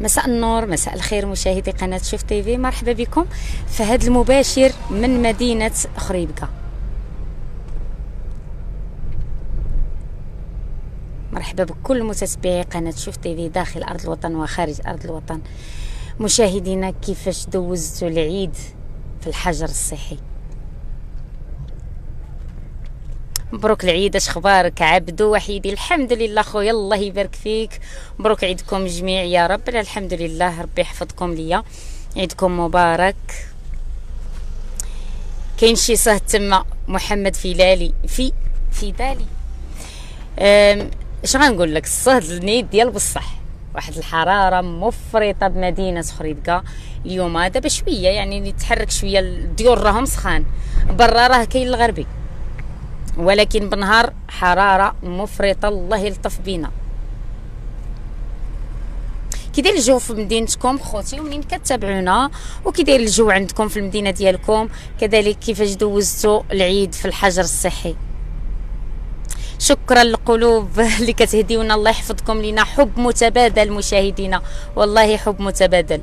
مساء النور مساء الخير مشاهدي قناة شوف تيفي مرحبا بكم في هذا المباشر من مدينة خريبكة. مرحبا بكل متتبعي قناة شوف تيفي داخل أرض الوطن وخارج أرض الوطن. مشاهدينا كيفاش دوزتوا العيد في الحجر الصحي؟ مبروك العيد اش أخبارك عبدو وحيدي الحمد لله خويا الله يبارك فيك. مبروك عيدكم جميع يا رب. الحمد لله ربي يحفظكم ليا. عيدكم مبارك. كاين شي صهد تما محمد فيلالي. في في بالي اش غنقول لك؟ الصهد النيد ديال بصح. واحد الحرارة مفرطة بمدينة خريبكه اليوم دابا شوية يعني تحرك شوية الديور راهم سخان. برا راه كاين الغربي. ولكن بنهار حرارة مفرطة الله يلطف بينا. كي داير الجو في مدينتكم خوتي ومنين كتابعونا وكي داير الجو عندكم في المدينة ديالكم كذلك كيفاش دوزتوا العيد في الحجر الصحي. شكرا للقلوب اللي كتهديونا الله يحفظكم لينا. حب متبادل مشاهدينا والله حب متبادل.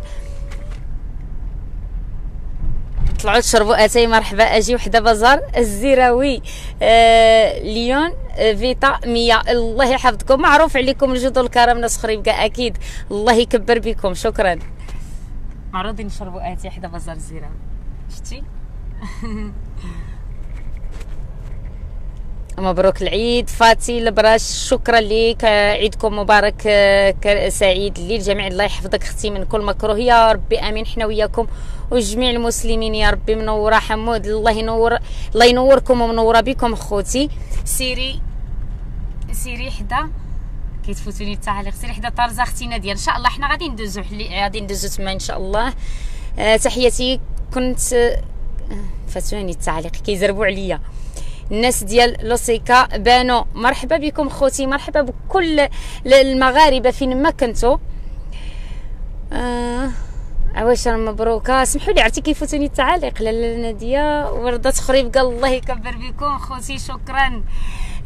طلعوا تشربوا اتاي مرحبا. أجي وحدة بازار الزيراوي آه ليون آه فيتا مية. الله يحفظكم. معروف عليكم الجود والكرم ناس خريبكة أكيد. الله يكبر بكم. شكرا. معروضين نشربوا اتاي حدا بازار الزيراوي شتي؟ مبروك العيد. فاتي البراش شكرا لك. عيدكم مبارك آه، سعيد للجميع. الله يحفظك أختي من كل مكروه. يا ربي آمين. حنا وياكم وجميع المسلمين يا ربي منوره حمود. الله ينور الله ينوركم ومنوره بكم خوتي. سيري سيري حدا كيتفوتوني التعاليق سيري حدا طارزه أختي نادية. إن شاء الله حنا غادي ندوزو غادي ندوزو تما إن شاء الله. آه تحياتي. كنت آه، فاتوني التعاليق كيزربوا عليا. الناس ديال لوسيكا. بانو مرحبا بكم خوتي مرحبا بكل المغاربة. فين ما كنتو. آه عواشر مبروكة. سمحوا لي عرفتي كيفوتوني التعاليق؟ لاله نادية. وردة خريب قال الله يكبر بكم خوتي. شكرا.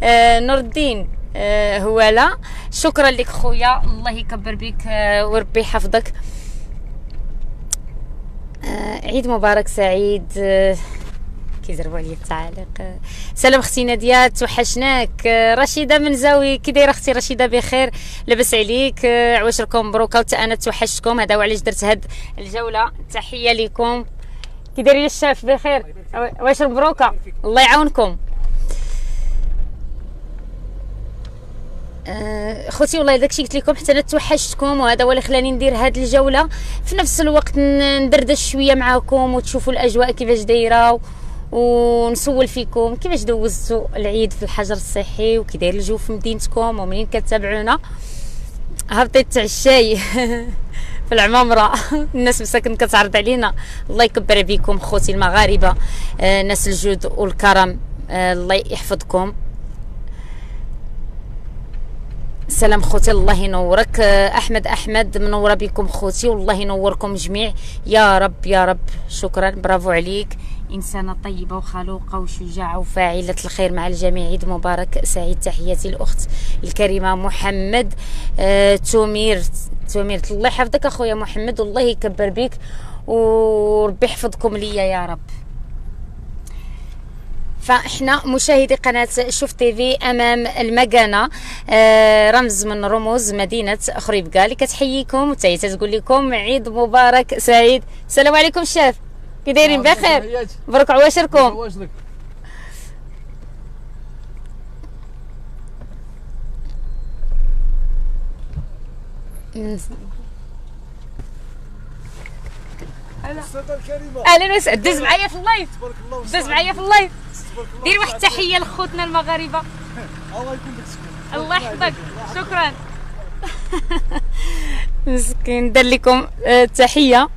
آه نور الدين. آه هو لا. شكرا لك خويا. الله يكبر بك آه وربي يحفظك. آه عيد مبارك سعيد. آه كيزربوا عليا التعاليق سلام أختي نادية توحشناك. رشيدة من زاوي كي دايرة أختي رشيدة؟ بخير. لاباس عليك. عواشركم مبروكه وتا أنا توحشتكم هذا هو علاش درت هاد الجولة. تحية لكم كي داير الشاف بخير. واش مبروكه الله يعاونكم. آه، خوتي والله داكشي قلت لكم حتى أنا توحشتكم وهذا هو اللي خلاني ندير هذه الجولة. في نفس الوقت ندردش شوية معاكم وتشوفوا الأجواء كيفاش دايرة ونسول فيكم كيفاش دوزتوا العيد في الحجر الصحي وكي داير الجو في مدينتكم ومنين كتابعونا هبطيت تاع الشاي في العمامرة الناس مساكن كتعرض علينا. الله يكبر بكم خوتي المغاربة. آه، ناس الجود والكرم. آه، الله يحفظكم. سلام خوتي الله ينورك. آه، أحمد أحمد منورة بكم خوتي والله ينوركم جميع. يا رب يا رب. شكرا. برافو عليك. إنسانة طيبة وخلوقة وشجاعة وفاعلة الخير مع الجميع. عيد مبارك سعيد تحياتي الأخت الكريمة محمد. آه تومير تومير الله يحفظك أخويا محمد والله يكبر بك وربي يحفظكم ليا يا رب. فإحنا مشاهدي قناة شوف تيفي أمام المكانه آه رمز من رموز مدينة خريبكا اللي كتحييكم وتاهي تقول لكم عيد مبارك سعيد. السلام عليكم شاف كي دايرين بخير مبروك عواشركم أهلا وسهلا. دز معايا في ال live. دز معايا في ال live. دير واحد التحية لخوتنا المغاربة. الله يكون الله يحفظك. شكرا. مسكين دار لكم التحيه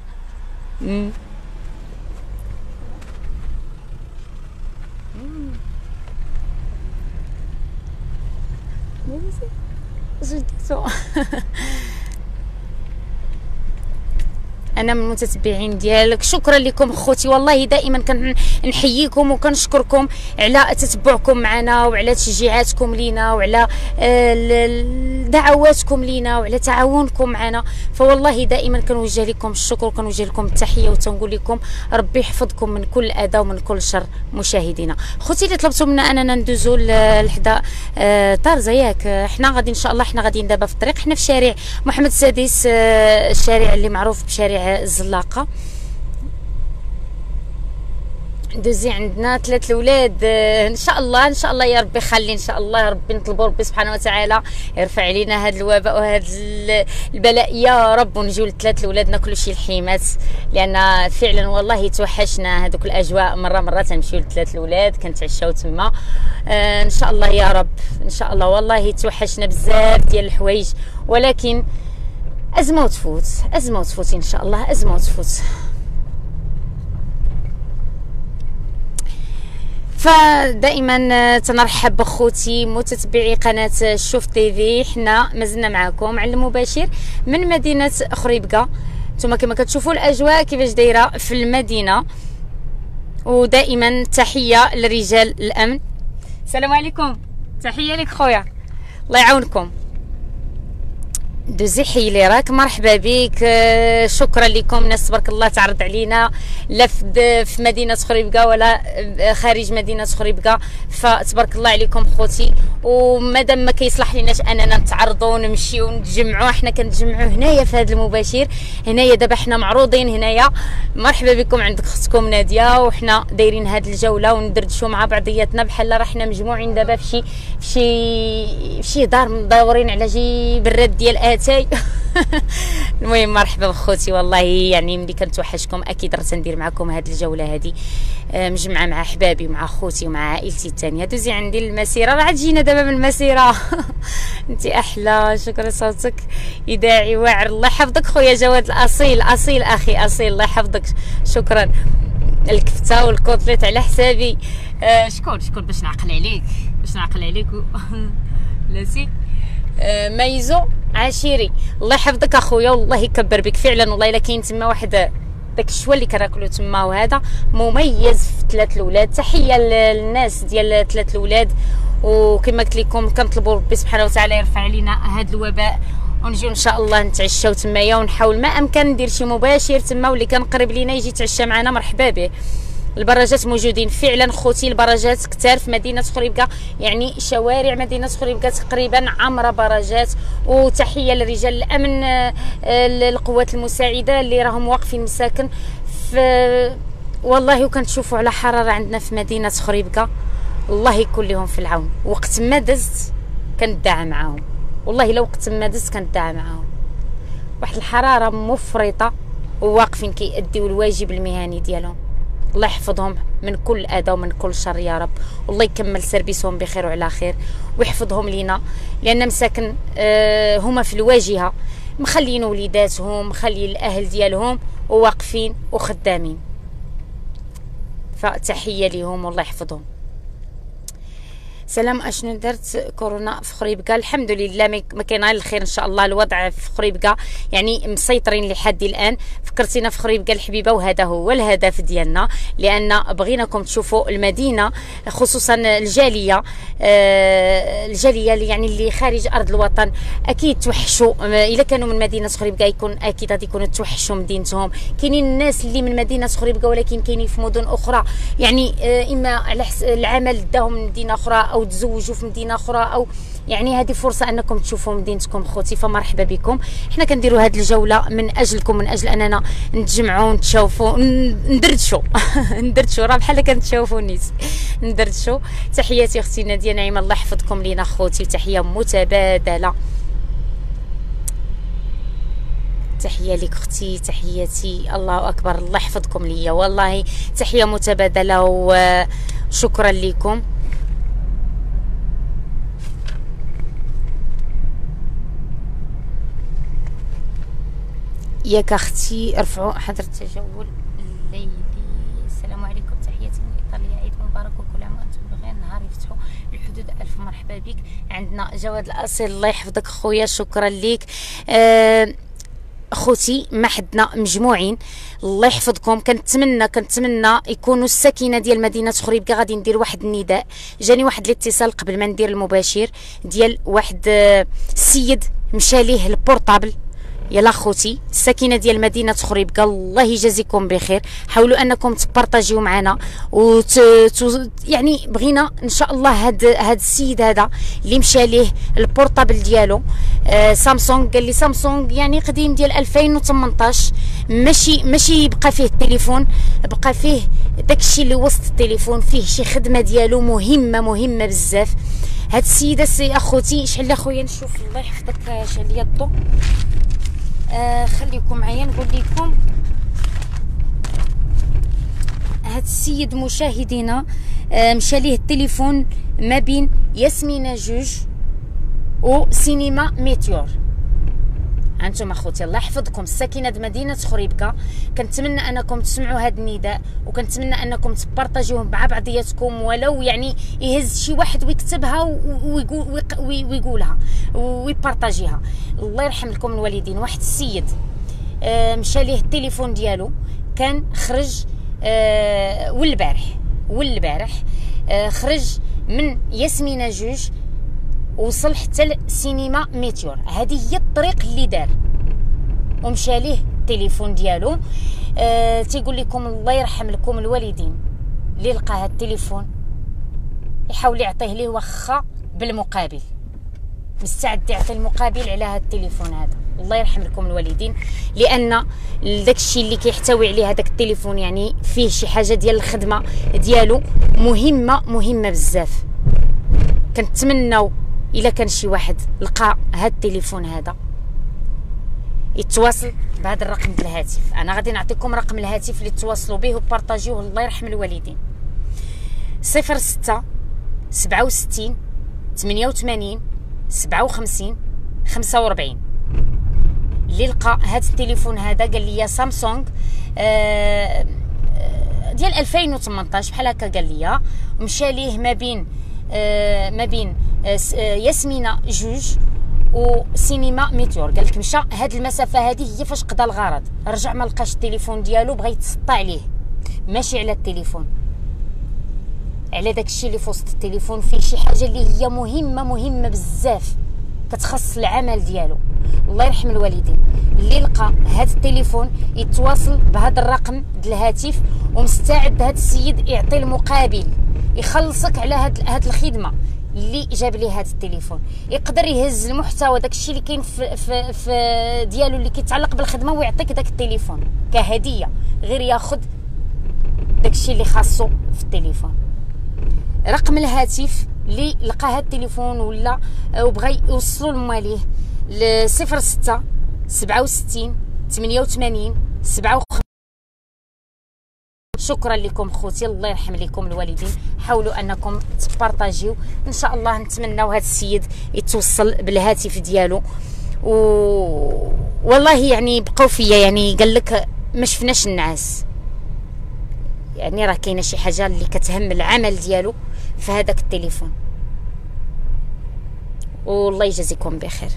てそう。أنا من المتتبعين ديالك. شكرا لكم خوتي والله دائما كنحييكم وكنشكركم على تتبعكم معنا وعلى تشجيعاتكم لينا وعلى آه، دعواتكم لينا وعلى تعاونكم معنا. فوالله دائما كنوجه لكم الشكر وكنوجه لكم التحية وتنقول لكم ربي يحفظكم من كل أذى ومن كل شر مشاهدينا. خوتي اللي طلبتوا منا أننا ندوزو لحدا آه، طارزه ياك. حنا غادي إن شاء الله حنا غاديين دابا في الطريق. حنا في شارع محمد السادس آه، الشارع اللي معروف بشارع الزلاقه دوزي عندنا ثلاث الاولاد آه، إن شاء الله إن شاء الله يا ربي خلي إن شاء الله يا ربي نطلبوا ربي سبحانه وتعالى. يرفع علينا هذا الوباء وهذا البلاء. يا رب ونجيو لثلاث الاولاد ناكلوا شي الحيمات لأن فعلا والله توحشنا هذوك الأجواء. مرة مرة تنمشيو لثلاث الاولاد كنتعشاو تما. آه إن شاء الله يا رب إن شاء الله والله توحشنا بزاف ديال الحوايج. ولكن ازمه وتفوت ازمه وتفوت ان شاء الله ازمه وتفوت فدائما تنرحب بخوتي متتبعي قناة شوف تي في حنا مازلنا معكم على المباشر من مدينة خريبكه نتوما كما كتشوفوا الأجواء كيفاش دايرة في المدينة. ودائما تحية لرجال الأمن. السلام عليكم. تحية لك خويا. الله يعاونكم. دوزي حي لي راك. مرحبا بك. آه، شكرا لكم. ناس تبارك الله تعرض علينا. لا في مدينة خريبكه ولا آه، خارج مدينة خريبكه فتبارك الله عليكم خوتي. ومادام ما كيصلح ليناش أننا نتعرضوا ونمشيو ونتجمعوا حنا كنتجمعوا هنايا في هذا المباشر. هنايا دابا حنا معروضين هنايا. مرحبا بكم عند أختكم نادية. وحنا دايرين هذه الجولة وندردشوا مع بعضياتنا. بحال راه حنا مجموعين دابا في شي في شي دار مدورين على شي براد ديال اتاي المهم مرحبا بخوتي. والله يعني ملي كنتوحشكم أكيد راه ندير معكم هذه الجولة هذه آه، مجمعة مع أحبابي مع خوتي ومع عائلتي الثانية دوزي عندي المسيرة. راه جينا دابا من المسيره انت أحلى. شكرا صوتك إذاعي. واعر. الله يحفظك خويا جواد. الأصيل أصيل أخي أصيل. الله يحفظك. شكرا. الكفتة والكوتليت على حسابي. آه شكون؟ شكون باش نعقل عليك؟ باش نعقل عليك لاسي. آه عشيري. الله يحفظك أخويا والله يكبر بك فعلا والله إلا كاين تما واحد داك الشوا اللي كناكلو تما وهذا مميز في ثلاث الأولاد. تحية للناس ديال ثلاث الأولاد. وكما قلت لكم كنطلبوا ربي سبحانه وتعالى يرفع علينا هذا الوباء. ونجيو إن شاء الله نتعشاو تمايا. ونحاول ما أمكن ندير شي مباشر تما واللي كان قريب لينا يجي يتعشى معنا. مرحبا به. البراجات موجودين. فعلا خوتي البراجات كثار في مدينة خريبكه يعني شوارع مدينة خريبكه تقريبا عامرة براجات. وتحية لرجال الأمن آه، القوات المساعدة اللي راهم واقفين مساكن. في والله وكنتشوفوا على حرارة عندنا في مدينة خريبكه الله يكون لهم في العون. وقت ما دزت كندعى معاهم. والله لو وقت ما دزت كندعى معاهم. واحد الحرارة مفرطة. وواقفين كيأديو الواجب المهني ديالهم. الله يحفظهم من كل أذى ومن كل شر يا رب. والله يكمل سربيسهم بخير وعلى خير ويحفظهم لينا لأن مساكن آه هما في الواجهة. مخلين وليداتهم مخلين الأهل ديالهم وواقفين وخدامين. فتحية ليهم والله يحفظهم. سلام اشنو درت كورونا في خريبكا؟ الحمد لله ما كاين غير الخير إن شاء الله الوضع في خريبكا يعني مسيطرين لحد الآن. فكرتينا في خريبكا الحبيبة وهذا هو الهدف ديالنا لأن بغيناكم تشوفوا المدينة خصوصا الجالية آه الجالية اللي يعني اللي خارج أرض الوطن أكيد توحشوا. الا كانوا من مدينة خريبكا يكون أكيد غادي يكونوا توحشوا مدينتهم. كاينين الناس اللي من مدينة خريبكا ولكن كاينين في مدن أخرى. يعني آه إما على العمل داهم من مدينة أخرى أو تزوجوا في مدينة أخرى أو يعني هذه فرصة أنكم تشوفوا مدينتكم خوتي فمرحبا بكم. حنا كنديروا هذه الجولة من أجلكم من أجل أننا نتجمعوا ونتشوفوا ندردشوا. ندردشوا راه بحال كنتشوفوا الناس ندردشوا. تحياتي أختي نادية نعيمة الله يحفظكم لينا خوتي وتحية متبادلة. تحية لك أختي تحياتي. الله أكبر الله يحفظكم ليا. والله تحية متبادلة وشكرا لكم. ياك أختي ارفعوا حظر التجول الليلي. السلام عليكم تحياتي من إيطاليا. عيد مبارك وكل عام وأنتم بخير. نهار يفتحوا الحدود ألف مرحبا بك. عندنا جواد الأصيل الله يحفظك خويا شكرا لك. آه اخوتي ما حدنا مجموعين الله يحفظكم. كنتمنى كنتمنى يكونوا الساكنة ديال مدينة خريبكه غادي ندير واحد النداء. جاني واحد الاتصال قبل ما ندير المباشر ديال واحد السيد مشى ليه البورطابل. يلا خوتي الساكنة ديال مدينة خريبكه الله يجازيكم بخير. حاولوا أنكم تبارطاجيو معنا وت... يعني بغينا إن شاء الله هاد هاد السيد هذا اللي مشى ليه ال portable ديالو آه سامسونج. قال لي سامسونج يعني قديم ديال 2018 ماشي ماشي بقى فيه التليفون بقى فيه داكشي اللي وسط التليفون فيه شي خدمة ديالو مهمة مهمة بزاف. هاد السيدة سي أخوتي شحال أخويا؟ نشوف. الله يحفظك ليا الضو. آه خليكم معايا نقول لكم هاد السيد مشاهدينا آه مشى ليه التليفون ما بين ياسمينة جوج وسينما ميتيور. أنتم أخوتي الله يحفظكم. الساكنه مدينة خريبكة. كنتمنى أنكم تسمعوا هذا النداء وكنتمنى أنكم تبارطاجيوه مع بعضياتكم ولو يعني يهز شي واحد ويكتبها ويقول ويقولها ويبارطاجيها. الله يرحم لكم الوالدين. واحد السيد آه، مشى ليه التليفون ديالو. كان خرج آه، والبارح والبارح آه، خرج من ياسمينة جوج وصل حتى لسينما ميتيور. هذه هي الطريق اللي دار. ومشى ليه التليفون ديالو. أه تيقول لكم الله يرحم لكم الوالدين. اللي لقى هاد التليفون. يحاول يعطيه ليه واخا بالمقابل. مستعد يعطي المقابل على هاد التليفون هذا. الله يرحم لكم الوالدين. لأن داك الشيء اللي كيحتوي عليه هذاك التليفون يعني فيه شي حاجة ديال الخدمة ديالو مهمة مهمة بزاف. كنتمناو إلا كان شي واحد لقى هاد التليفون هذا. يتواصل بهذا الرقم ديال الهاتف. أنا غادي نعطيكم رقم الهاتف اللي تواصلوا به وبارطاجيوه. الله يرحم الوالدين. صفر ستة سبعة وستين ثمانية وثمانين سبعة وخمسين خمسة وربعين اللي لقى هاد التليفون هذا قال لي سامسونج آه ديال 2018 بحال هكا قال لي. مشى ليه ما بين آه ما بين آه، آه، ياسمينه جوج وسينما ميتيور قال لك مشى هاد المسافه هذه هي فاش قضى الغرض رجع ما لقاش التليفون ديالو بغى يتسطى عليه ماشي على التليفون على داك الشيء اللي في وسط التليفون فيه شي حاجة اللي هي مهمه مهمه بزاف كتخص العمل ديالو الله يرحم الوالدين اللي لقى هاد التليفون يتواصل بهذا الرقم الهاتف ومستعد هاد السيد يعطي المقابل يخلصك على هاد, هاد الخدمه اللي جاب لي هذا التليفون. يقدر يهز المحتوى داكشي اللي كاين في, في, في ديالو اللي كيتعلق بالخدمة ويعطيك داك التليفون كهدية. غير ياخذ داكشي اللي خاصو في التليفون. رقم الهاتف اللي لقى هذا التليفون ولا وبغى يوصلوا لمواليه ل 06 67 88 57 شكرا لكم خوتي الله يرحم لكم الوالدين. حاولوا أنكم تبارطاجيو. إن شاء الله نتمناو هذا السيد يتوصل بالهاتف ديالو. و والله يعني بقاو فيا يعني قال لك ما شفناش النعاس. يعني راه كاينة شي حاجة اللي كتهم العمل ديالو في هذاك التليفون. والله يجازيكم بخير.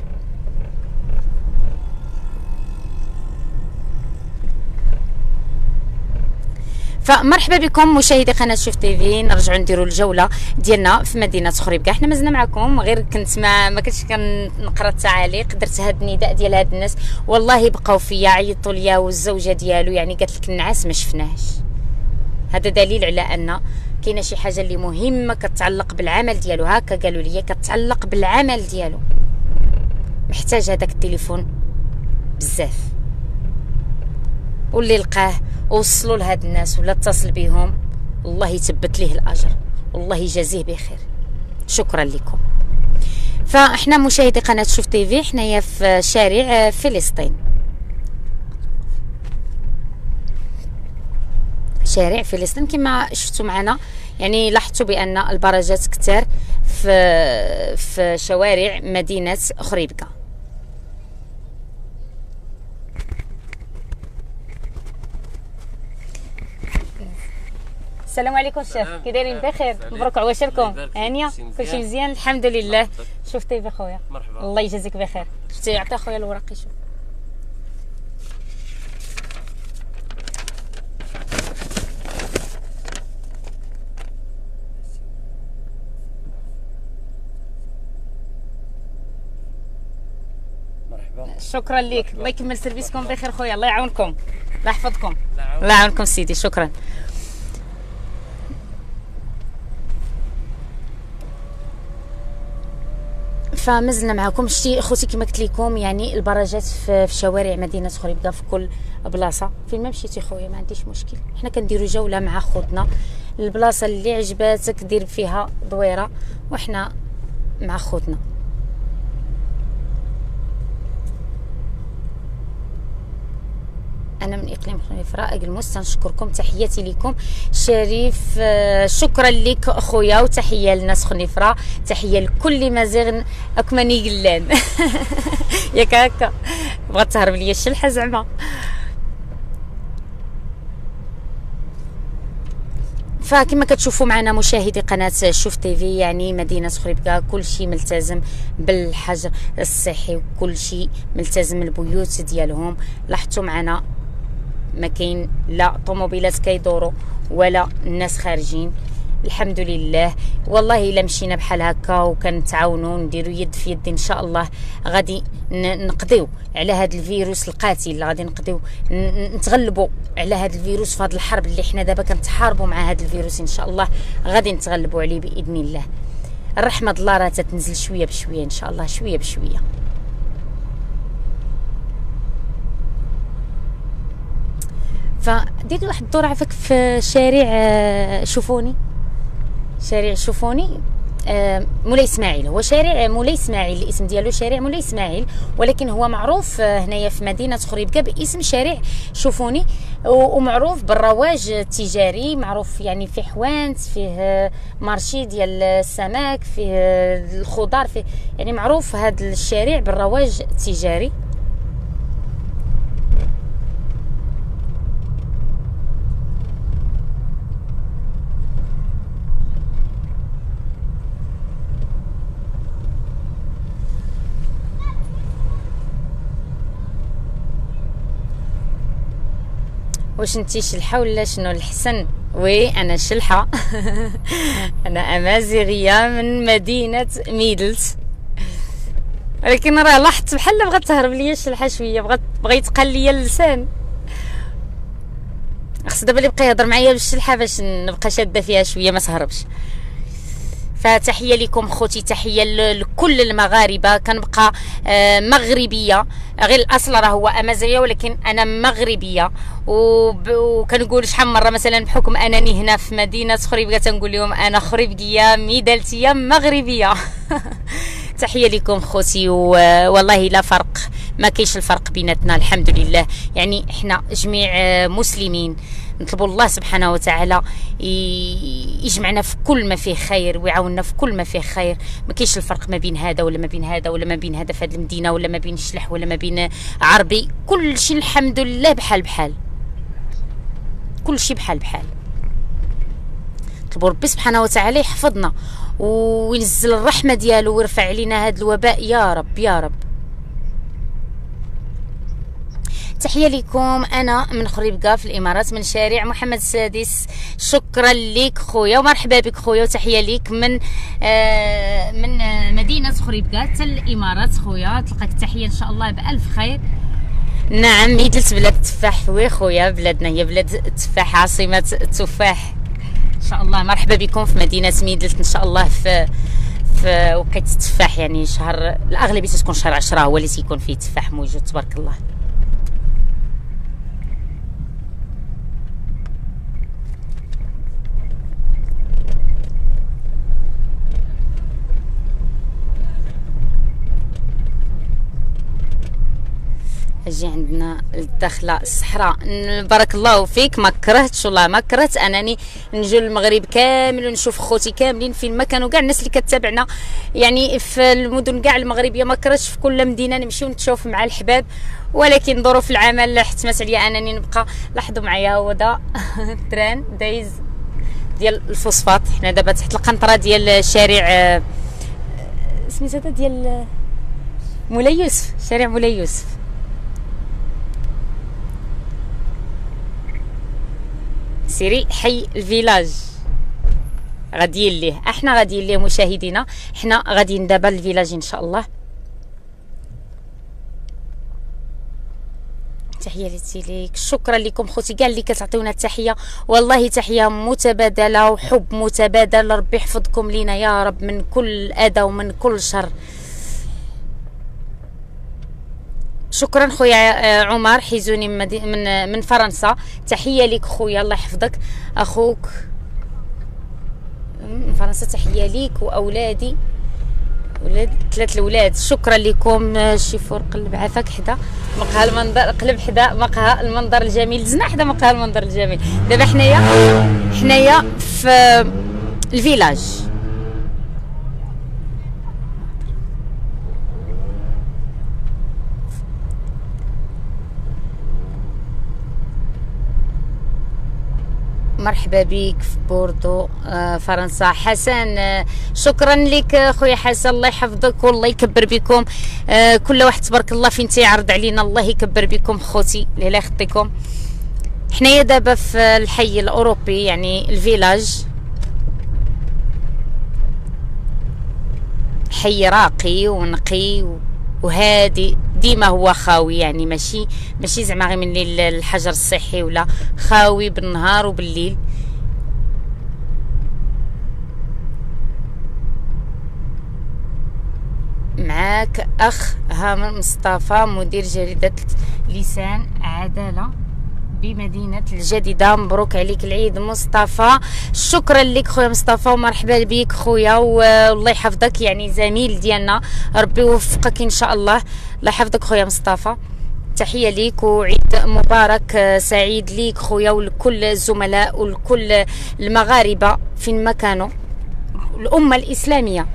فمرحبا بكم مشاهدي قناة شوف تي في. نرجعوا نديروا الجولة ديالنا في مدينة خريبكه حنا مازلنا معكم غير كنت ما ما كنتش كنقرأ التعاليق درت هذا النداء ديال هاد الناس. والله بقاو فيا عيطوا ليا والزوجة ديالو يعني قالت لك النعاس ما شفناهش. هذا دليل على أن كاينة شي حاجة اللي مهمة كتعلق بالعمل ديالو. هكا قالوا لي كتعلق بالعمل ديالو. محتاج هذاك التليفون بزاف. واللي لقاه وصلوا لهاد الناس ولا اتصل بهم الله يثبت ليه الأجر والله يجازيه بخير. شكرا لكم. فإحنا مشاهدي قناة شوف تي في حنايا في شارع فلسطين. شارع فلسطين كما شفتوا معنا يعني لاحظتوا بأن البراجات كثار في في شوارع مدينة خريبكة. السلام عليكم الشيخ كي دايرين بخير مبروك عواشركم هانيه كلشي مزيان الحمد لله شفتي بخويا مرحبا الله يجازيك بخير شفتي عطى خويا الوراق يشوف شكرا لك الله يكمل سيرفيسكم بخير خويا الله يعاونكم الله يحفظكم الله يعاونكم سيدي شكرا فمزلنا معكم شتي اخوتي كما قلت لكم يعني البراجات في, في شوارع مدينة خريبكا في كل بلاصة. فين ما مشيتي خويا ما عنديش مشكل. حنا كنديروا جولة مع خوتنا. البلاصة اللي عجباتك دير فيها دويرة وحنا مع خوتنا. أنا من إقليم خنيفره المس نشكركم تحياتي لكم. شريف آه، شكرا لك أخويا وتحية لناس خنيفره تحية لكل مزيغ أكمني قلان ياك هكا. بغات تهرب ليا الشلحة زعما. فكما كتشوفوا معنا مشاهدي قناة شوف تيفي يعني مدينة خريبكا كل شيء ملتزم بالحجر الصحي وكل شيء ملتزم البيوت ديالهم. لاحظتوا معنا ما كاين لا طوموبيلات كيدوروا ولا الناس خارجين. الحمد لله. والله إلا مشينا بحال هكا وكنتعاونوا نديروا يد في يد إن شاء الله. غادي نقضيو على هذا الفيروس القاتل. غادي نقضيو نتغلبوا على هذا الفيروس في هذه الحرب اللي حنا دابا كنتحاربوا مع هذا الفيروس إن شاء الله. غادي نتغلبوا عليه بإذن الله. الرحمة الله راه تتنزل شوية بشوية إن شاء الله. شوية بشوية. فديت واحد الدور عفاك في شارع آه، شوفوني. شارع شوفوني. آه، مولاي إسماعيل. هو شارع مولاي إسماعيل الاسم ديالو شارع مولاي إسماعيل ولكن هو معروف آه، هنايا في مدينة خريبكا باسم شارع شوفوني. ومعروف بالرواج التجاري معروف يعني في حوانت فيه مارشي ديال السمك فيه الخضار فيه يعني معروف هذا الشارع بالرواج التجاري. واش انتي شلحة ولا شنو الحسن؟ وي أنا شلحة. أنا أمازيغية من مدينة ميدلت ولكن راه لاحظت بحال بغات تهرب ليا الشلحة شوية بغات بغا يتقل ليا اللسان. خص دابا اللي بقى يهضر معايا بالشلحة باش نبقى شادة فيها شوية ما تهربش. فتحية لكم خوتي تحية لكل المغاربة. كنبقى آه، مغربية. غير الأصل راه هو أمازيغية ولكن أنا مغربية. وكنقول شحال مرة مثلا بحكم أنني هنا في مدينة خريبكه تنقول لهم أنا خريبكيه ميدالتية مغربية. تحية لكم خوتي والله لا فرق. ما كاينش الفرق بيناتنا الحمد لله. يعني إحنا جميع مسلمين. نطلبوا الله سبحانه وتعالى يجمعنا في كل ما فيه خير ويعاوننا في كل ما فيه خير. ما كاينش الفرق ما بين هذا ولا ما بين هذا ولا ما بين هذا في هذه المدينة ولا ما بين شلح ولا ما بين عربي. كل شيء الحمد لله بحال بحال. كل شيء بحال بحال. نطلبوا ربي سبحانه وتعالى يحفظنا وينزل الرحمة ديالو ويرفع علينا هذا الوباء. يا رب يا رب. تحية لكم. أنا من خريبكا في الإمارات من شارع محمد السادس. شكرا لك خويا ومرحبا بك خويا وتحية لك من آه من مدينة خريبكا حتى الإمارات. خويا تلقاك التحية إن شاء الله بألف خير. نعم ميدلت بلاد التفاح oui خويا بلادنا هي بلاد التفاح عاصمة التفاح إن شاء الله مرحبا بكم في مدينة ميدلت إن شاء الله في في وقت التفاح يعني شهر الأغلبية تكون شهر 10 هو اللي تيكون فيه التفاح موجود تبارك الله. أجي عندنا الدخلة الصحراء. بارك الله فيك. ما كرهتش والله ما كرهت أنني نجي المغرب كامل ونشوف خوتي كاملين فين ما كانوا كاع الناس اللي كتابعنا. يعني في المدن كاع المغربية ما كرهتش في كل مدينة نمشي ونتشوف مع الحباب. ولكن ظروف العمل حتمت عليا أنني نبقى. لاحظوا معايا هو دا التران دايز ديال الفوسفات. حنا دابا تحت القنطرة ديال شارع آه، سميتها ديال مولاي يوسف. شارع مولاي يوسف. سيري حي الفيلاج. غاديين ليه إحنا غاديين ليه مشاهدينا. إحنا غاديين دابا للفيلاج إن شاء الله. تحياتي ليك شكرا لكم خوتي. كاع اللي كتعطيونا التحيه والله تحية متبادلة وحب متبادل. ربي يحفظكم لينا يا رب من كل أذى ومن كل شر. شكرا خويا عمر حيزوني من من فرنسا. تحية لك خويا الله يحفظك. أخوك من فرنسا. تحية ليك وأولادي. ولاد ثلاث الأولاد. شكرا لكم شيفور قلب عافاك حدا. مقهى المنظر قلب حدا مقهى المنظر الجميل. دزنا حدا مقهى المنظر الجميل. دابا حنايا حنايا في الفيلاج. مرحبا بك في بوردو آه، فرنسا. حسن آه، شكرا لك خويا حسن الله يحفظك والله يكبر بكم. آه، كل واحد تبارك الله فين تيعرض علينا الله يكبر بكم خوتي لا يخطيكم. حنايا دابا في الحي الأوروبي يعني الفيلاج. حي راقي ونقي وهادي. ديما هو خاوي يعني ماشي ماشي زعما غير من الحجر الصحي ولا. خاوي بالنهار وبالليل. معاك أخ هامر مصطفى مدير جريدة لسان عدالة. بمدينة الجديدة. مبروك عليك العيد مصطفى. شكرا لك خويا مصطفى ومرحبا بك خويا والله يحفظك يعني زميل ديالنا. ربي يوفقك إن شاء الله. الله يحفظك خويا مصطفى. تحية ليك وعيد مبارك سعيد ليك خويا ولكل الزملاء ولكل المغاربة. فين ما كانوا. الأمة الإسلامية.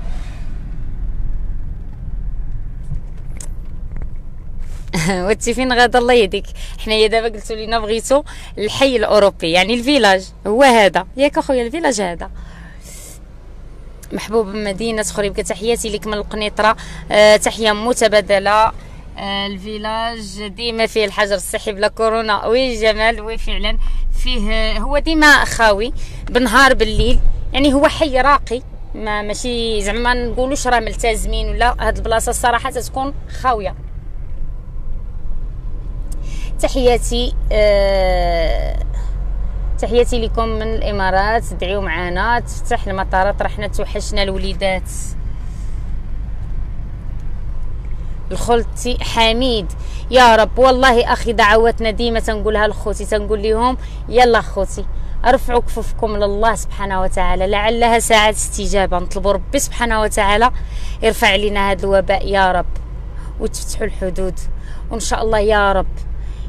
وانت فين غادا الله يهديك حنايا دابا قلتوا لينا بغيتو الحي الأوروبي يعني الفيلاج. هو هذا. ياك أخويا الفيلاج هذا. محبوب مدينة خريبك تحياتي لك من القنيطرة. أه تحية متبادلة. أه الفيلاج ديما فيه الحجر الصحي بلا كورونا. وي جمال وي فعلا فيه هو ديما خاوي. بالنهار بالليل يعني هو حي راقي. ما ماشي زعما ما نقولوش راه ملتزمين ولا. هاد البلاصة الصراحة تتكون خاوية. تحياتي أه تحياتي لكم من الإمارات. دعيو معانا تفتح المطارات راه حنا توحشنا الوليدات. الخلتي حميد. يا رب والله أخي دعواتنا ديما تنقولها لخوتي تنقول لهم يلا خوتي ارفعوا كفوفكم لله سبحانه وتعالى. لعلها ساعة استجابة. نطلبوا ربي سبحانه وتعالى يرفع علينا هذا الوباء يا رب وتفتحوا الحدود. وإن شاء الله يا رب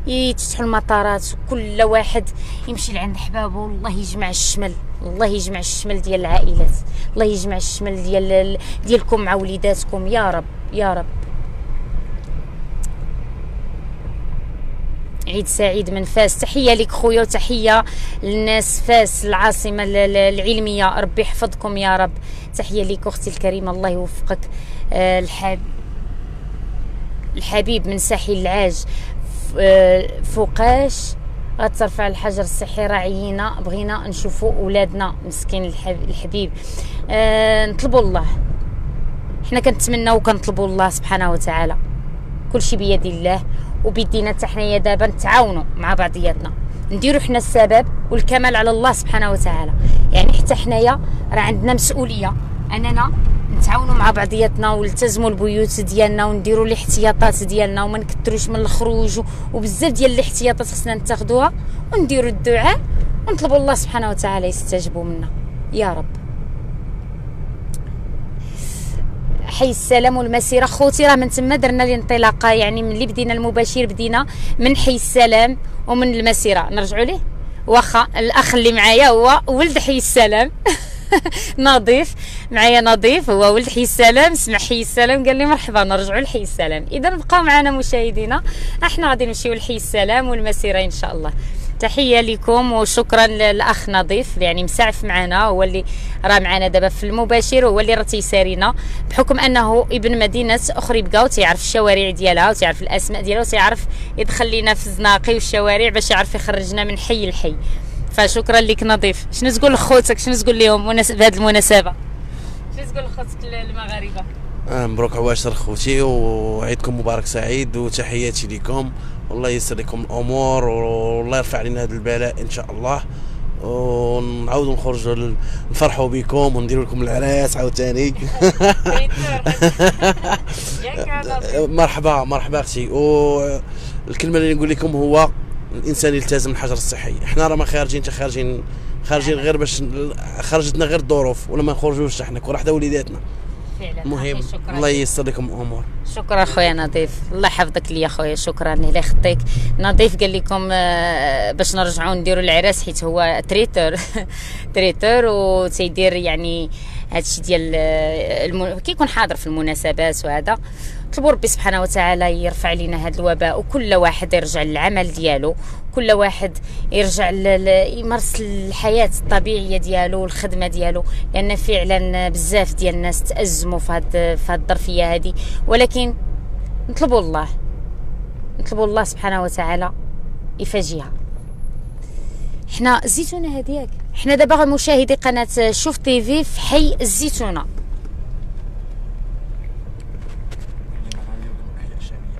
يتفتحوا المطارات وكل واحد يمشي لعند حبابه. والله يجمع الشمل الله يجمع الشمل ديال العائلات الله يجمع الشمل ديال ديالكم مع وليداتكم. يا رب يا رب. عيد سعيد من فاس. تحية لك خويا وتحية للناس فاس العاصمة العلمية. ربي يحفظكم يا رب. تحية لك أختي الكريمة الله يوفقك. آه، الحب الحبيب من ساحل العاج. فوقاش غترفع الحجر الصحي راعينا بغينا نشوفوا ولادنا مسكين الحبيب. أه نطلبوا الله. حنا كنتمناو وكنطلبوا الله سبحانه وتعالى. كل شيء بيد الله وبيدينا حتى حنايا دابا نتعاونوا مع بعضياتنا. نديروا حنا السبب والكمال على الله سبحانه وتعالى. يعني حتى حنايا راه عندنا مسؤولية. أننا نتعاونوا مع بعضياتنا ونلتزموا البيوت ديالنا ونديروا الاحتياطات ديالنا وما نكثروش من الخروج وبزاف ديال الاحتياطات خصنا نتاخذوها ونديروا الدعاء ونطلبوا الله سبحانه وتعالى يستجيبوا منا. يا رب. حي السلام والمسيرة. خوتي راه من تما درنا الانطلاقه يعني ملي بدينا المباشر بدينا من حي السلام ومن المسيرة. نرجعوا ليه؟ واخا الأخ اللي معايا هو ولد حي السلام. نظيف. معايا نظيف هو ولد حي السلام سمع حي السلام قال لي مرحبا نرجعوا لحي السلام. إذا بقاو معنا مشاهدينا إحنا غادي نمشيو لحي السلام والمسيرة إن شاء الله. تحية لكم وشكرا للاخ نظيف يعني مسعف معنا هو اللي راه معنا دابا في المباشر هو اللي راه تيسارينا بحكم أنه ابن مدينة اخريبكا وتيعرف الشوارع ديالها وتيعرف الأسماء ديالها وتيعرف يدخل لينا في الزناقي والشوارع باش يعرف يخرجنا من حي لحي. فشكرا لك نظيف شنو تقول لخوتك؟ شنو تقول لهم بهذه المناسبة؟ شنو تقول لخوتك المغاربة؟ آه مبروك عواشر خوتي وعيدكم مبارك سعيد وتحياتي لكم. والله ييسر لكم الأمور والله يرفع علينا هذا البلاء إن شاء الله. ونعاودوا نخرجوا نفرحوا بكم ونديروا لكم العراس عاوتاني. مرحبا مرحبا أختي. والكلمة اللي نقول لكم هو الإنسان يلتزم الحجر الصحي. إحنا راه ما خارجين خارجين خارجين غير باش خرجتنا غير الظروف ولا ما نخرجوش إحنا كل وحده وليداتنا فعلا. المهم الله ييسر لكم الأمور. شكرا خويا نظيف الله يحفظك ليا خويا شكرا الله يخطيك نظيف قال لكم آه، باش نرجعوا نديروا العراس حيت هو traiteur traiteur وتيدير يعني هادشي ديال آه، الم... كيكون حاضر في المناسبات وهذا. طلبوا ربي سبحانه وتعالى يرفع علينا هذا الوباء وكل واحد يرجع للعمل ديالو كل واحد يرجع يمارس الحياة الطبيعية ديالو والخدمة ديالو لأن فعلا بزاف ديال الناس تأزموا في هذه في هذه الظرفية هذه ولكن نطلبوا الله نطلبوا الله سبحانه وتعالى يفاجئها. حنا الزيتونه هذيك حنا دابا مشاهدي قناة شوف تيفي في حي الزيتونه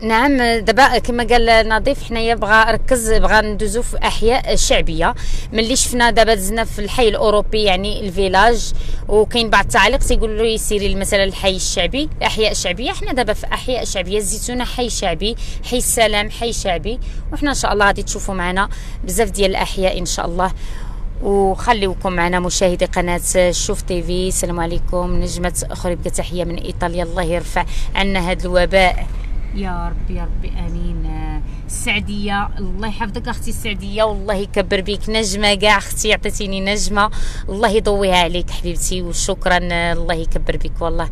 نعم دابا كما قال نظيف حنايا بغى ركز بغى ندوزو في أحياء شعبية. ملي شفنا دابا دزنا في الحي الأوروبي يعني الفيلاج وكاين بعض التعاليق تيقولوا لي سيري مثلا الحي الشعبي الاحياء الشعبيه حنا دابا في أحياء شعبية الزيتونه حي شعبي حي السلام حي شعبي. وحنا إن شاء الله غادي تشوفوا معنا بزاف ديال الأحياء إن شاء الله. وخليوكم معنا مشاهدي قناة شوف تي في السلام عليكم نجمة أخرى بقى تحية من إيطاليا. الله يرفع عنا هذا الوباء. يا ربي يا ربي آمين. السعديه الله يحفظك أختي السعديه والله يكبر بك نجمة كاع أختي عطيتيني نجمة. الله يضويها عليك حبيبتي وشكرا الله يكبر بك والله.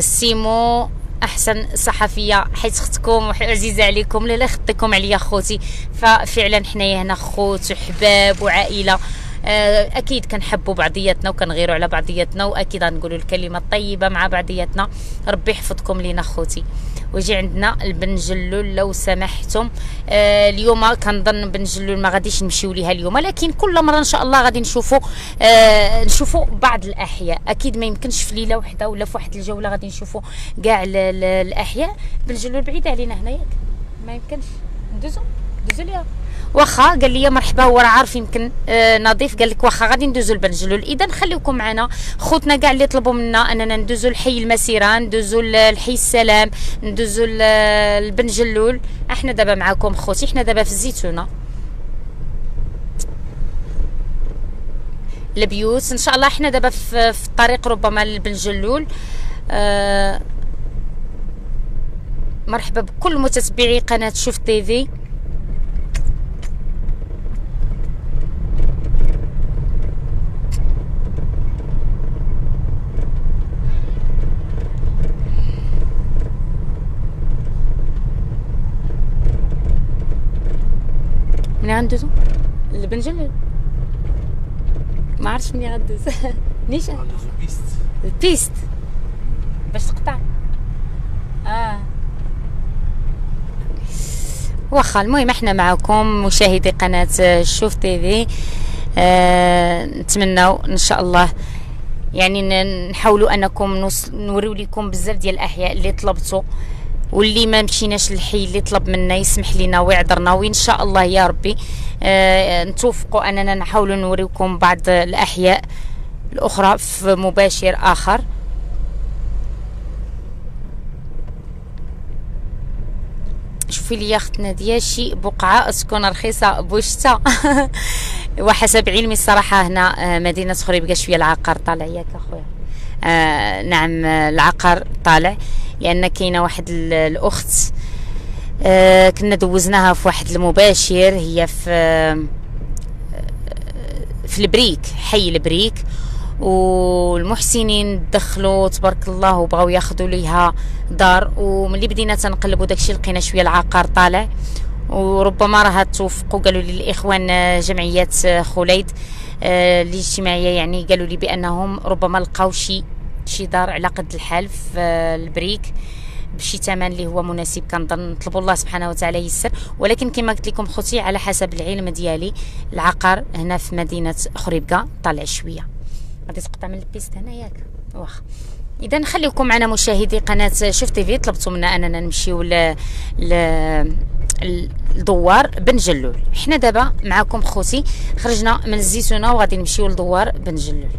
سيمو أحسن صحفية حيت اختكم وعزيزه عليكم لا لا خطيكم عليا خوتي. ففعلا حنايا هنا خوت وحباب وعائلة. آه، أكيد كنحبوا بعضياتنا وكنغيروا على بعضياتنا وأكيد غنقولوا الكلمة الطيبة مع بعضياتنا. ربي يحفظكم لينا خوتي. ويجي عندنا البن جلول لو سمحتم. آه اليوم كنظن بن جلول ما غاديش نمشيو ليها اليوم لكن كل مرة إن شاء الله غادي نشوفوا آه نشوفوا بعض الأحياء. أكيد ما يمكنش في ليلة واحدة ولا في واحد الجولة غادي نشوفوا كاع الأحياء. بن جلول بعيد علينا هنايا ما يمكنش. ندوزو؟ ندوزو ليها. واخا قال لي مرحبا هو راه عارف يمكن آه نظيف. قال لك واخا غادي ندوزو لبنجلول إذا خليكم معنا. خوتنا كاع اللي طلبوا منا أننا ندوزو لحي المسيرة ندوزو لحي السلام ندوزو لبنجلول أحنا دابا معاكم خوتي إحنا دابا في الزيتونة. البيوت. إن شاء الله إحنا دابا في, في الطريق ربما لبنجلول آه مرحبا بكل متتبعي قناة شوف تيفي مني غندوزو البنجل ما عرفتش مني غندوز نيشان غندوزو ال piste ال piste. باش تقطع. آه. واخا المهم إحنا معكم مشاهدي قناة شوف تي في. آه نتمنوا إن شاء الله يعني نحاولوا أنكم نوريو لكم بزاف ديال الأحياء اللي طلبتوا واللي ما مشيناش للحي اللي طلب منا يسمح لنا ويعذرنا. وإن شاء الله يا ربي آه نتوفقوا أننا نحاولوا نوريكم بعض الأحياء الأخرى في مباشر آخر. شوفي لي اختنا ديال شي بقعة تكون رخيصة بوشتا وحسب علمي الصراحه هنا آه، مدينة خريبكه شوية العقار طالع ياك أخويا. آه نعم العقار طالع لأن كاينة واحد الأخت آه كنا دوزناها في واحد المباشر هي في آه في البريك حي البريك والمحسنين دخلوا تبارك الله وبغاو ياخذوا ليها دار. وملي بدينا تنقلبوا داكشي لقينا شوية العقار طالع. وربما راه توفقوا قالوا لي الإخوان آه، جمعيات آه، خليد آه الاجتماعية يعني قالوا لي بأنهم ربما لقاو شي شي دار على قد الحال في البريك بشي ثمن اللي هو مناسب كنظن نطلبوا الله سبحانه وتعالى يسر ولكن كما قلت لكم خوتي على حسب العلم ديالي العقار هنا في مدينة خريبكه طالع شوية. غادي تقطع من ال piste هنا ياك واخا. إذا خليكم معنا مشاهدي قناة شوف تي في طلبتوا منا أننا نمشيو ل... ل... لدوار بن جلول. حنا دابا معكم خوتي خرجنا من الزيتونة وغادي نمشيو لدوار بن جلول.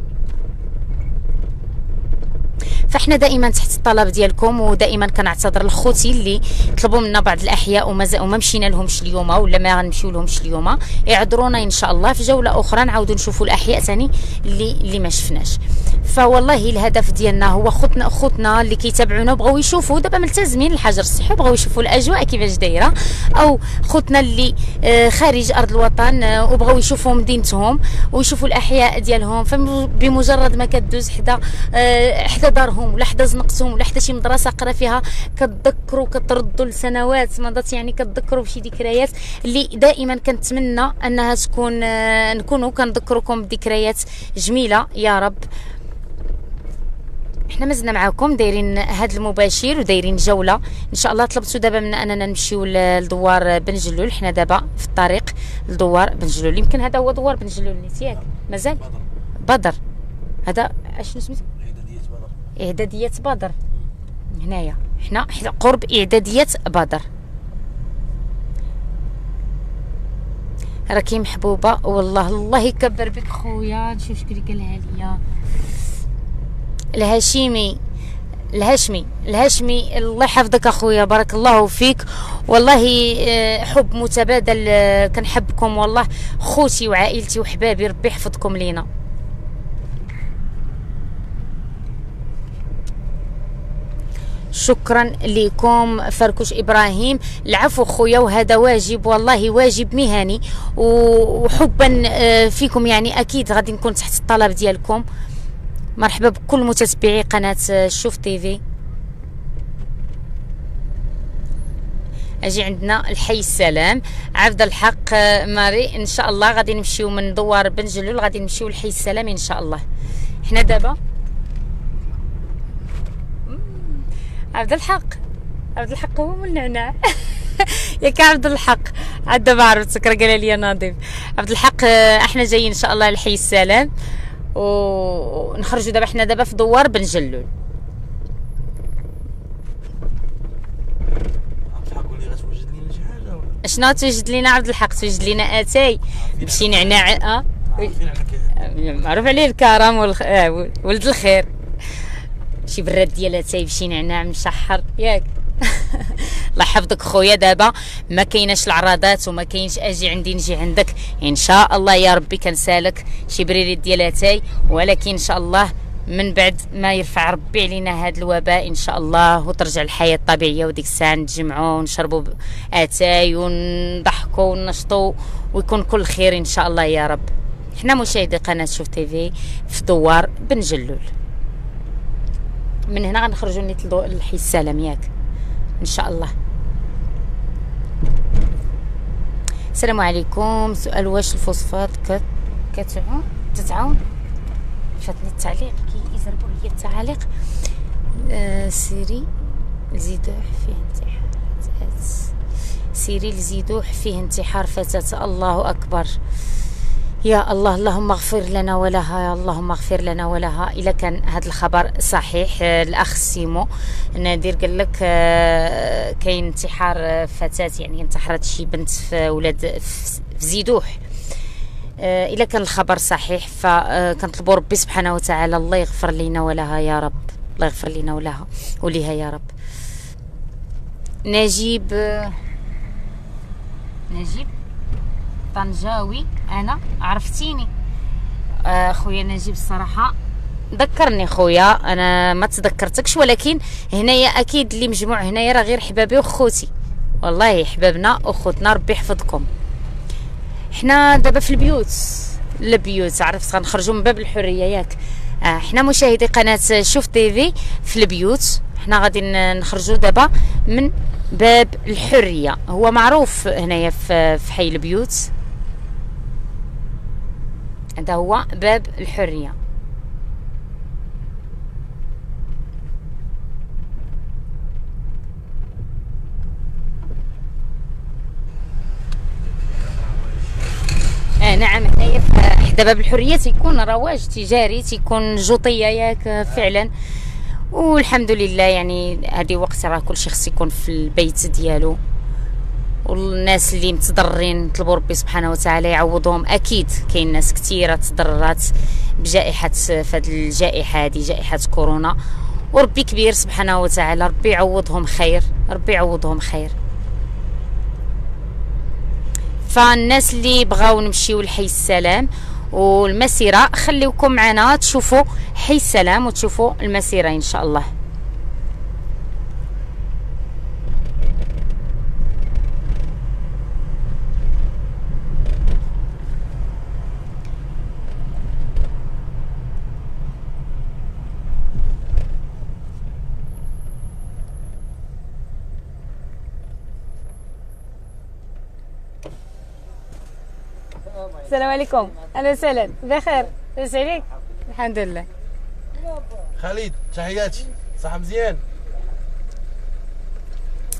فاحنا دائما تحت الطلب ديالكم ودائما كنعتذر لخوتي اللي طلبوا منا بعض الأحياء وما وما مشينا لهمش اليوم ولا ما غنمشيو لهمش اليوم. يعذرونا إن شاء الله. في جولة أخرى نعاودوا نشوفوا الأحياء ثاني اللي اللي ما شفناش. فوالله الهدف ديالنا هو خوتنا خوتنا اللي كيتابعونا بغاو يشوفوا. دابا ملتزمين الحجر الصحي بغاو يشوفوا الأجواء كيفاش دايرة. أو خوتنا اللي آه، خارج أرض الوطن آه، وبغاو يشوفوا مدينتهم ويشوفوا الأحياء ديالهم. فبمجرد ما كدوز حدا آه، حدا دارهم ولا حدا زنقتهم ولا حتى شي مدرسة قرا فيها كتذكروا كتردوا لسنوات. مضات يعني كتذكروا بشي ذكريات اللي دائما كنتمنى أنها تكون نكونوا كنذكركم بذكريات جميلة. يا رب. حنا مازلنا معاكم دايرين هذا المباشر ودايرين جولة. إن شاء الله طلبتوا دابا من أننا نمشيو لدوار بن جلول. حنا دابا في الطريق لدوار بن جلول. يمكن هذا هو دوار بن جلول ياك مازال؟ بدر. هذا أشنو سميتو؟ إعدادية بدر. هنايا. حنا قرب إعدادية بدر. راكي محبوبة. والله الله يكبر بك خويا. نشوف شكون قالها ليا. الهاشمي الهاشمي الهاشمي الله يحفظك أخويا بارك الله فيك. والله آه، حب متبادل آه، كنحبكم والله. خوتي وعائلتي وحبابي ربي يحفظكم لينا. شكرا لكم فركوش إبراهيم. العفو خويا وهذا واجب والله واجب مهني. وحبا آه، فيكم يعني أكيد غادي نكون تحت الطلب ديالكم. مرحبا بكل متتبعي قناة شوف تيفي. أجي عندنا الحي السلام. عبد الحق ماري إن شاء الله غادي نمشيو من دوار بن جلول غادي نمشيو لحي السلام إن شاء الله. حنا دابا؟ عبد الحق. عبد الحق هو من النعناع ياك عبد الحق. عاد دابا عرفتك راه قال لي ناضف عبد الحق إحنا جايين إن شاء الله لحي السلام. ونخرجوا دابا حنا دابا في دوار بن جلول. شنو توجد لينا عبد الحق؟ توجد لينا آتاي بشي نعناع آه. معروف عليه الكرم والخ... آه ولد الخير. شي براد ديال آتاي بشي نعناع مشحر. ياك. الله يحفظك خويا دابا. ما كايناش العراضات وما كاينش أجي عندي نجي عندك. إن شاء الله يا ربي كنسالك شي بريريد ديال اتاي ولكن إن شاء الله من بعد ما يرفع ربي علينا هذا الوباء إن شاء الله وترجع الحياة الطبيعية وديك الساعة نتجمعوا ونشربوا آتاي ونضحكوا ونشطوا ويكون كل خير إن شاء الله يا رب. حنا مشاهدي قناة شوف تيفي في دوار بن جلول. من هنا غنخرجوا نيت لحي السلام ياك إن شاء الله. السلام عليكم. سؤال واش الفوسفات كتعون تتعاون؟ فاتني التعليق كي يزربوا لي التعاليق. آه سيري الزيدوح فيه انتحار سيري الزيدوح فيه انتحار فتاة الله أكبر. يا الله اللهم اغفر لنا ولها يا اللهم اغفر لنا ولها. اذا كان هذا الخبر صحيح آه، الأخ سيمو نادر قال لك آه، كاين انتحار آه، فتاة يعني انتحرت شي بنت في ولاد في زيدوح. اذا كان الخبر صحيح فكنطلبوا ربي سبحانه وتعالى الله يغفر لنا ولها يا رب. الله يغفر لنا ولها وليها يا رب. نجيب نجيب؟ طنجاوي أنا عرفتيني. آه خويا نجيب الصراحة. ذكرني خويا أنا ما تذكرتكش ولكن هنايا أكيد اللي مجموع هنايا راه غير حبابي وخوتي. والله حبابنا وخوتنا ربي يحفظكم. حنا دابا في البيوت البيوت عرفت؟ غنخرجوا من باب الحرية ياك. آه حنا مشاهدي قناة شوف تيفي في البيوت. حنا غادي نخرجوا دابا من باب الحرية. هو معروف هنايا في حي البيوت. هذا هو باب الحرية. آه نعم هنايا حدا باب الحرية تيكون رواج تجاري تيكون جوطية ياك فعلا. والحمد لله يعني هذه وقت راه كلشي خص يكون في البيت ديالو. والناس اللي متضررين نطلبوا ربي سبحانه وتعالى يعوضهم. أكيد كاين ناس كثيرة تضررات بجائحة فهاد الجائحة هذه جائحة كورونا. وربي كبير سبحانه وتعالى ربي يعوضهم خير ربي يعوضهم خير. فالناس اللي بغاو نمشيو لحي السلام والمسيرة خليوكم معنا تشوفوا حي السلام وتشوفوا المسيرة إن شاء الله. السلام عليكم. أهلا وسهلا. بخير لاباس عليك؟ الحمد لله. خالد تحياتي. صح مزيان.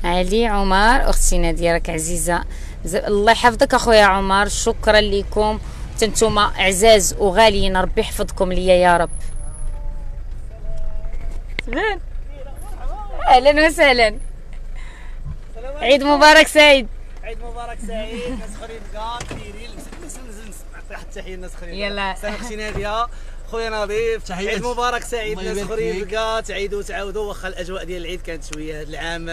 علي عمر أختي نادية راك عزيزة. الله يحفظك أخويا عمر. شكرا لكم. تنتوما عزاز وغاليين. ربي يحفظكم ليا يا رب. أهلا وسهلا. عيد مبارك سعيد. عيد مبارك سعيد. ناس آخرين كاع التحيه للناس اخرين يلا. أختي نادية. خويا نظيف. تحياتي. عيد مبارك سعيد ناس. كاع تعيدوا تعاودوا. واخا الأجواء ديال العيد كانت شوية هذا العام.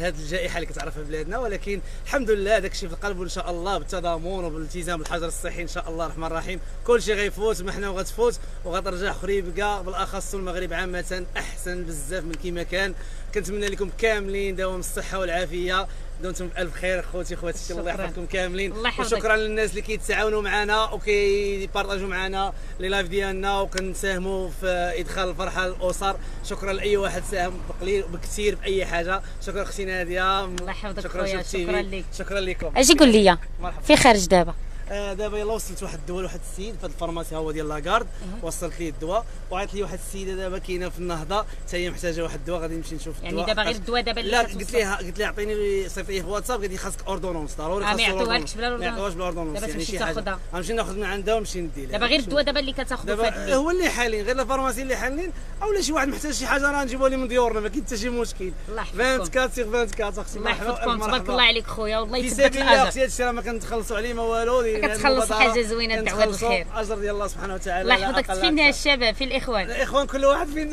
هذه الجائحة اللي كتعرفها بلادنا. ولكن الحمد لله داك الشيء في القلب وإن شاء الله بالتضامن وبالالتزام بالحجر الصحي. إن شاء الله. الرحمن الرحيم. كل شيء غيفوت. ما حنا وغتفوت. وغترجع خريبكا بالأخص المغرب عامة أحسن بزاف من كما كان. كنتمنى لكم كاملين دوام الصحة والعافية. دمتم بألف خير خوتي خواتي الله. يحفظكم كاملين الله يحفظك. وشكرا للناس اللي كيتعاونوا معنا وكيبارطاجوا معنا les lives ديالنا وكنساهموا في إدخال الفرحة للاسر شكرا لأي واحد ساهم بقليل وبكثير بأي حاجة شكرا أختي نادية الله يحفظك شكرا خويا، شكراً. ليك. شكرا لكم أجي قول لي. في خارج دابا آه دابا يلا وصلت واحد الدواء لواحد السيد في ال pharmacie هو ديال la garde وصلت ليه الدواء وعيطت لي واحد السيدة دابا كاينة في النهضة حتى هي محتاجة واحد الدواء غادي نمشي نشوف يعني الدواء دابا غير الدواء دابا اللي لا. قلت لها قلت لها اعطيني صيفط لي في واتساب قالت لي خاصك ordonnance ضروري آه، ما خاصك يعطيوها ordonnance. لكش بلا ما ordonnance. يعطيوهاش بال ordonnance دابا يعني تمشي شي حاجة تاخذها. غنمشي ناخذ من عندها ونمشي ندي لها دابا غير الدواء دابا اللي كتاخذوا في هاد دابا الليل. هو اللي حالين غير ال pharmacie اللي حالين اولا شي واحد محتاج شي حاجة راه نجيبوها ليه من ديورنا ما كاين حتى شي مشكل الله يحفظكم. 24 sur 24 أختي الله يحفظكم تبارك. الله عليك خويا والله في يثبت الاجر هادشي راه ما كنتخلصوا عليه ما والو المبادرة حاجة زوينة بدعوة كنتخلصوا الخير. أجر ديال الله سبحانه وتعالى الله يحفظك فين. الشباب في الاخوان الاخوان كل واحد فين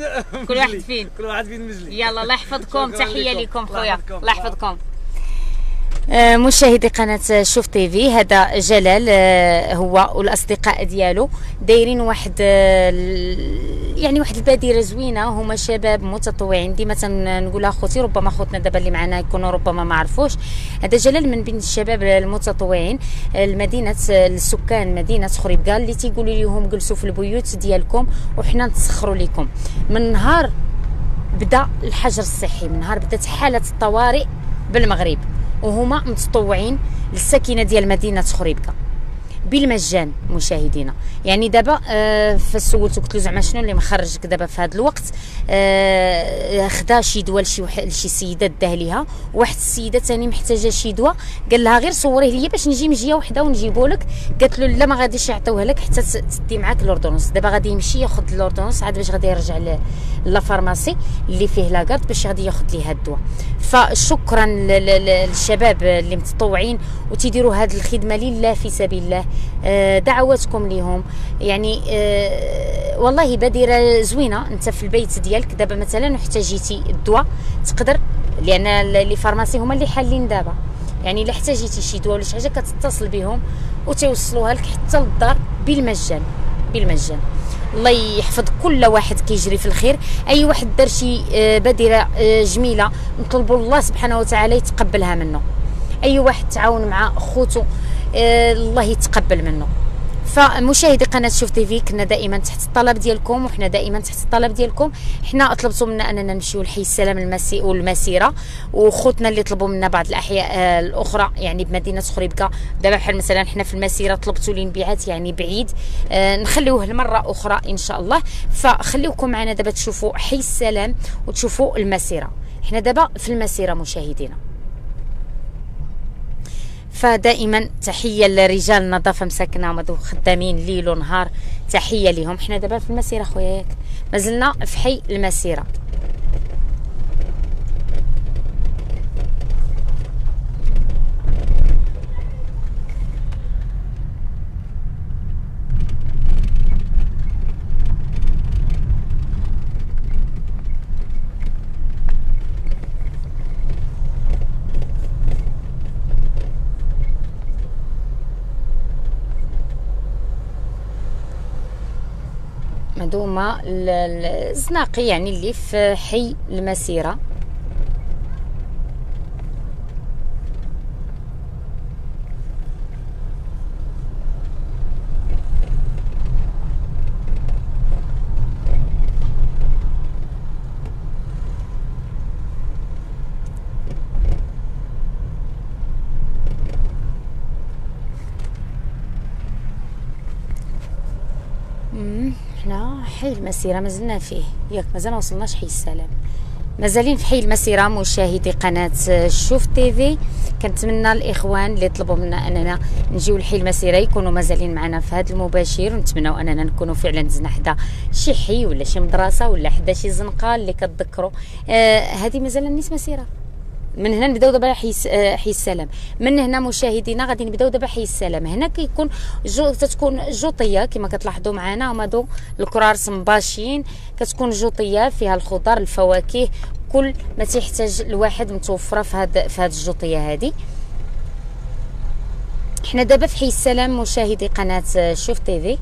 كل واحد. فين. كل واحد فين مجلي يلا الله يحفظكم تحية لكم. خويا. الله يحفظكم آه، مشاهدي قناة شوف تي في هذا جلال آه، هو والأصدقاء ديالو دايرين واحد آه، يعني واحد البادرة زوينة هما شباب متطوعين. ديما تنقولها خوتي ربما خوتنا دابا اللي معنا يكونوا ربما ما عرفوش. هذا جلال من بين الشباب المتطوعين. المدينة السكان مدينة خريبكا اللي تيقولوا لهم جلسوا في البيوت ديالكم وحنا نتسخروا لكم من نهار بدا الحجر الصحي من نهار بدات حالة الطوارئ بالمغرب. وهما متطوعين للسكنه ديال مدينة خريبكا بالمجان مشاهدينا. يعني دابا آه فسولت قلت له زعما شنو اللي مخرجك دابا في هذا الوقت؟ آه خدا شي دواء لشي لشي سيدة داه ليها. واحد السيدة ثاني محتاجة شي دواء قال لها غير صوريه ليا باش نجي مجية وحدة ونجيبو لك. قالت له لا ما غاديش يعطيوها لك حتى تدي معاك l'ordonnance. دابا غادي يمشي ياخذ l'ordonnance عاد باش غادي يرجع ل- la pharmacie اللي فيه la garde باش غادي ياخذ ليه هاد الدواء. فشكرا للشباب اللي متطوعين وتيديروا هذه الخدمة لله في سبيل الله. دعواتكم ليهم. يعني آه، والله بادره زوينة. انت في البيت ديالك دابا مثلا احتاجيتي الدواء تقدر لأن les pharmacies هما اللي حالين دابا. يعني إلا احتاجيتي شي دواء ولا شي حاجة كتتصل بهم وتيوصلوها لك حتى للدار بالمجان بالمجان. الله يحفظ كل واحد كيجري في الخير. أي واحد دار شي آه، بادره آه، جميلة نطلبوا الله سبحانه وتعالى يتقبلها منه. أي واحد تعاون مع خوتو آه، الله يتقبل منه. فمشاهدي قناة شوف تي في كنا دائما تحت الطلب ديالكم وحنا دائما تحت الطلب ديالكم. حنا طلبتوا منا أننا نمشيو لحي السلام المسي والمسيرة وخوتنا اللي طلبوا منا بعض الأحياء آه، الأخرى يعني بمدينة خريبكا. دابا بحال مثلا حنا في المسيرة طلبتوا لي نبيعات يعني بعيد. آه، نخليوه لمرة أخرى إن شاء الله. فخليوكم معنا دابا تشوفوا حي السلام وتشوفوا المسيرة. حنا دابا في المسيرة مشاهدينا. فدائما تحية لرجال النظافه مساكنة هما خدامين ليل ونهار. تحية لهم حنا دابا في المسيرة خويا ياك. مازلنا في حي المسيرة. هذوما ال- ال- الزناقي يعني اللي في حي المسيرة حنا حي المسيرة مازلنا فيه. ياك مازال ما وصلناش حي السلام. مازالين في حي المسيرة مشاهدي قناة شوف تيفي. كنتمنى الإخوان اللي طلبوا منا أننا نجيو لحي المسيرة يكونوا مازالين معنا في هذا المباشر. ونتمناو أننا نكونوا فعلا دزنا حدا شي حي ولا شي مدرسة ولا حدا شي زنقة اللي كتذكروا. آه هذه مازال نيت مسيرة. من هنا نبداو دابا آه، حي السلام. من هنا مشاهدينا غادي نبداو دابا حي السلام. هنا كيكون جو تتكون جوطية كما كتلاحظوا معنا هادو الكرارس مباشين كتكون جوطية فيها الخضر الفواكه كل ما تيحتاج الواحد متوفرة في هاد في هاد الجوطية هذه حنا دابا في حي السلام مشاهدي قناة شوف تيفي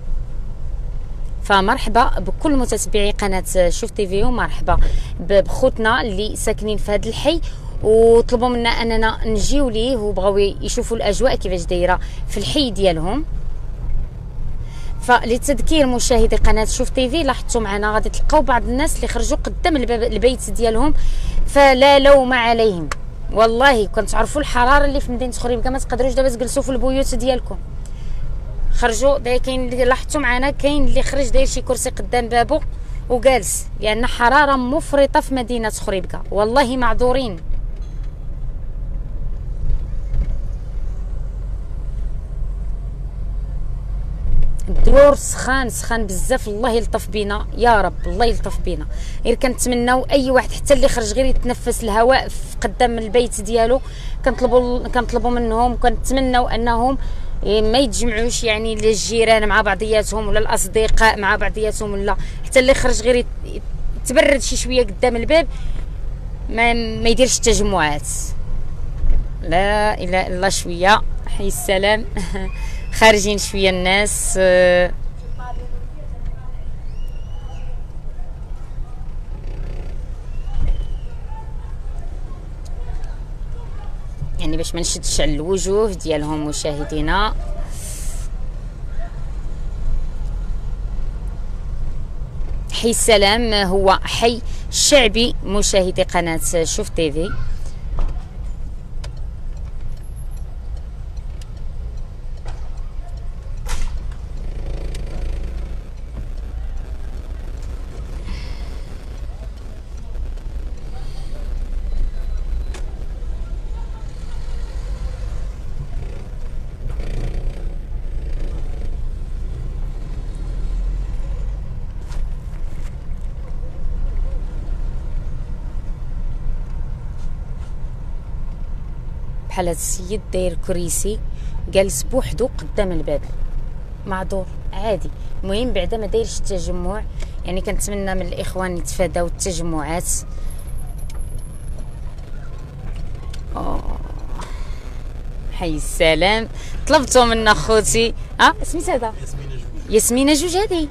فمرحبا بكل متتبعي قناة شوف تيفي ومرحبا ب- بخوتنا اللي ساكنين في هذا الحي. وطلبوا منا أننا نجيو ليه وبغاو يشوفوا الأجواء كيفاش دايرة في الحي ديالهم. فللتذكير مشاهدي قناه شوف تيفي لاحظتوا معنا غادي تلقاو بعض الناس اللي خرجوا قدام البيت ديالهم فلا لوم عليهم. والله كنت تعرفوا الحرارة اللي في مدينة خريبكه ما تقدروش دابا تجلسوا في البيوت ديالكم. خرجوا دا كاين اللي لاحظتوا معنا كاين اللي خرج داير شي كرسي قدام بابو وجالس لأن حرارة مفرطة في مدينة خريبكه والله معذورين. الدرور سخان سخان بزاف الله يلطف بينا يا رب الله يلطف بينا. غير كنتمناو أي واحد حتى اللي خرج غير يتنفس الهواء قدام البيت ديالو. كنطلبوا كنطلبوا منهم وكنتمناو أنهم ما يتجمعوش يعني الجيران مع بعضياتهم ولا الأصدقاء مع بعضياتهم ولا حتى اللي خرج غير يت- يتبرد شي شوية قدام الباب ما ما يديرش التجمعات. لا إله إلا الله شوية. حي السلام. خارجين شوية الناس آه، يعني باش ما نشدش على الوجوه ديالهم مشاهدينا. حي السلام هو حي شعبي مشاهدي قناة شوف تيفي بحال هاد السيد داير كريسي جالس بوحدو قدام الباب. معذور عادي. المهم بعدا ما دايرش التجمع يعني كنتمنى من الإخوان يتفاداو التجمعات. حي السلام. طلبتو من خوتي. آه سميت هذا؟ ياسمينة جوج. هادي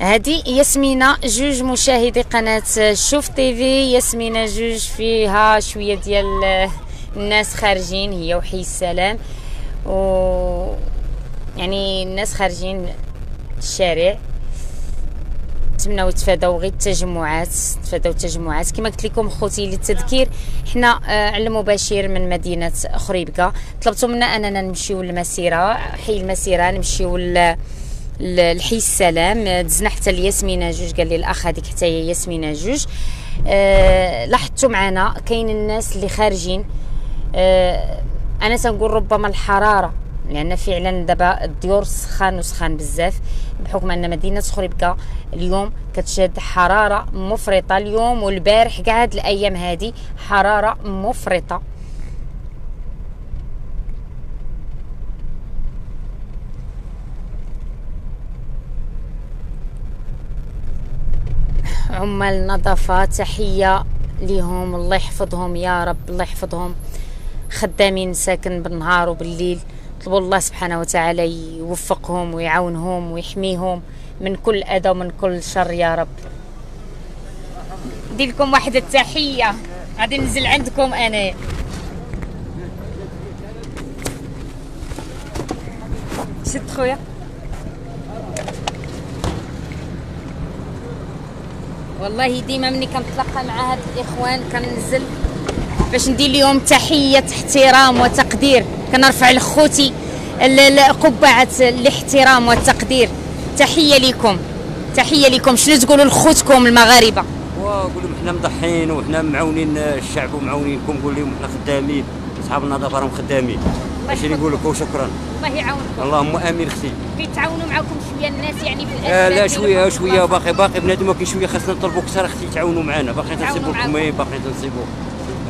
هادي ياسمينة جوج مشاهدي قناة شوف تيفي ياسمينة جوج فيها شوية ديال الناس خارجين هي وحي السلام. و يعني الناس خارجين الشارع. نتمناو يتفاداو غير التجمعات تفاداو التجمعات. كما قلت لكم خوتي للتذكير حنا آه، على المباشر من مدينة خريبكه طلبتوا منا أننا نمشيو للمسيرة حي المسيرة نمشيو ل لحي السلام. دزنا حتى الياسمينة جوج قال لي الأخ هذيك حتى هي ياسمينة جوج. آه لاحظتوا معنا كاين الناس اللي خارجين. أنا تنقول ربما الحرارة لأن فعلا دابا الديور سخان وسخان بزاف بحكم أن مدينة خريبكه اليوم كتشهد حرارة مفرطة اليوم والبارح كاع هاد الأيام هادي حرارة مفرطة. عمال النظافة تحية ليهم الله يحفظهم يا رب الله يحفظهم. خدامين ساكن بالنهار وبالليل. طلبوا الله سبحانه وتعالى يوفقهم ويعاونهم ويحميهم من كل أذى ومن كل شر يا رب. ندير لكم واحد التحية. غادي ننزل عندكم أنا. شد خويا. والله ديما ملي كنتلاقى مع هاد الإخوان كننزل. باش ندير لهم تحية احترام وتقدير. كنرفع لخوتي قبعة الاحترام والتقدير. تحية لكم تحية لكم شنو تقولوا لخوتكم المغاربة؟ وقول لهم حنا مضحين وحنا معاونين الشعب ومعاونينكم. قول لهم حنا خدامين. أصحاب النظافة راهم خدامين. اش اللي نقول لك وشكرا الله يعاونكم. اللهم آمين أختي. كيتعاونوا معكم شوية الناس يعني في آه لا شوية شوية. باقي باقي بنادم ولكن شوية خاصنا نطلبوا أكثر أختي تعاونوا معنا. باقي تنصيبوا. الكمين باقي تنصيبوا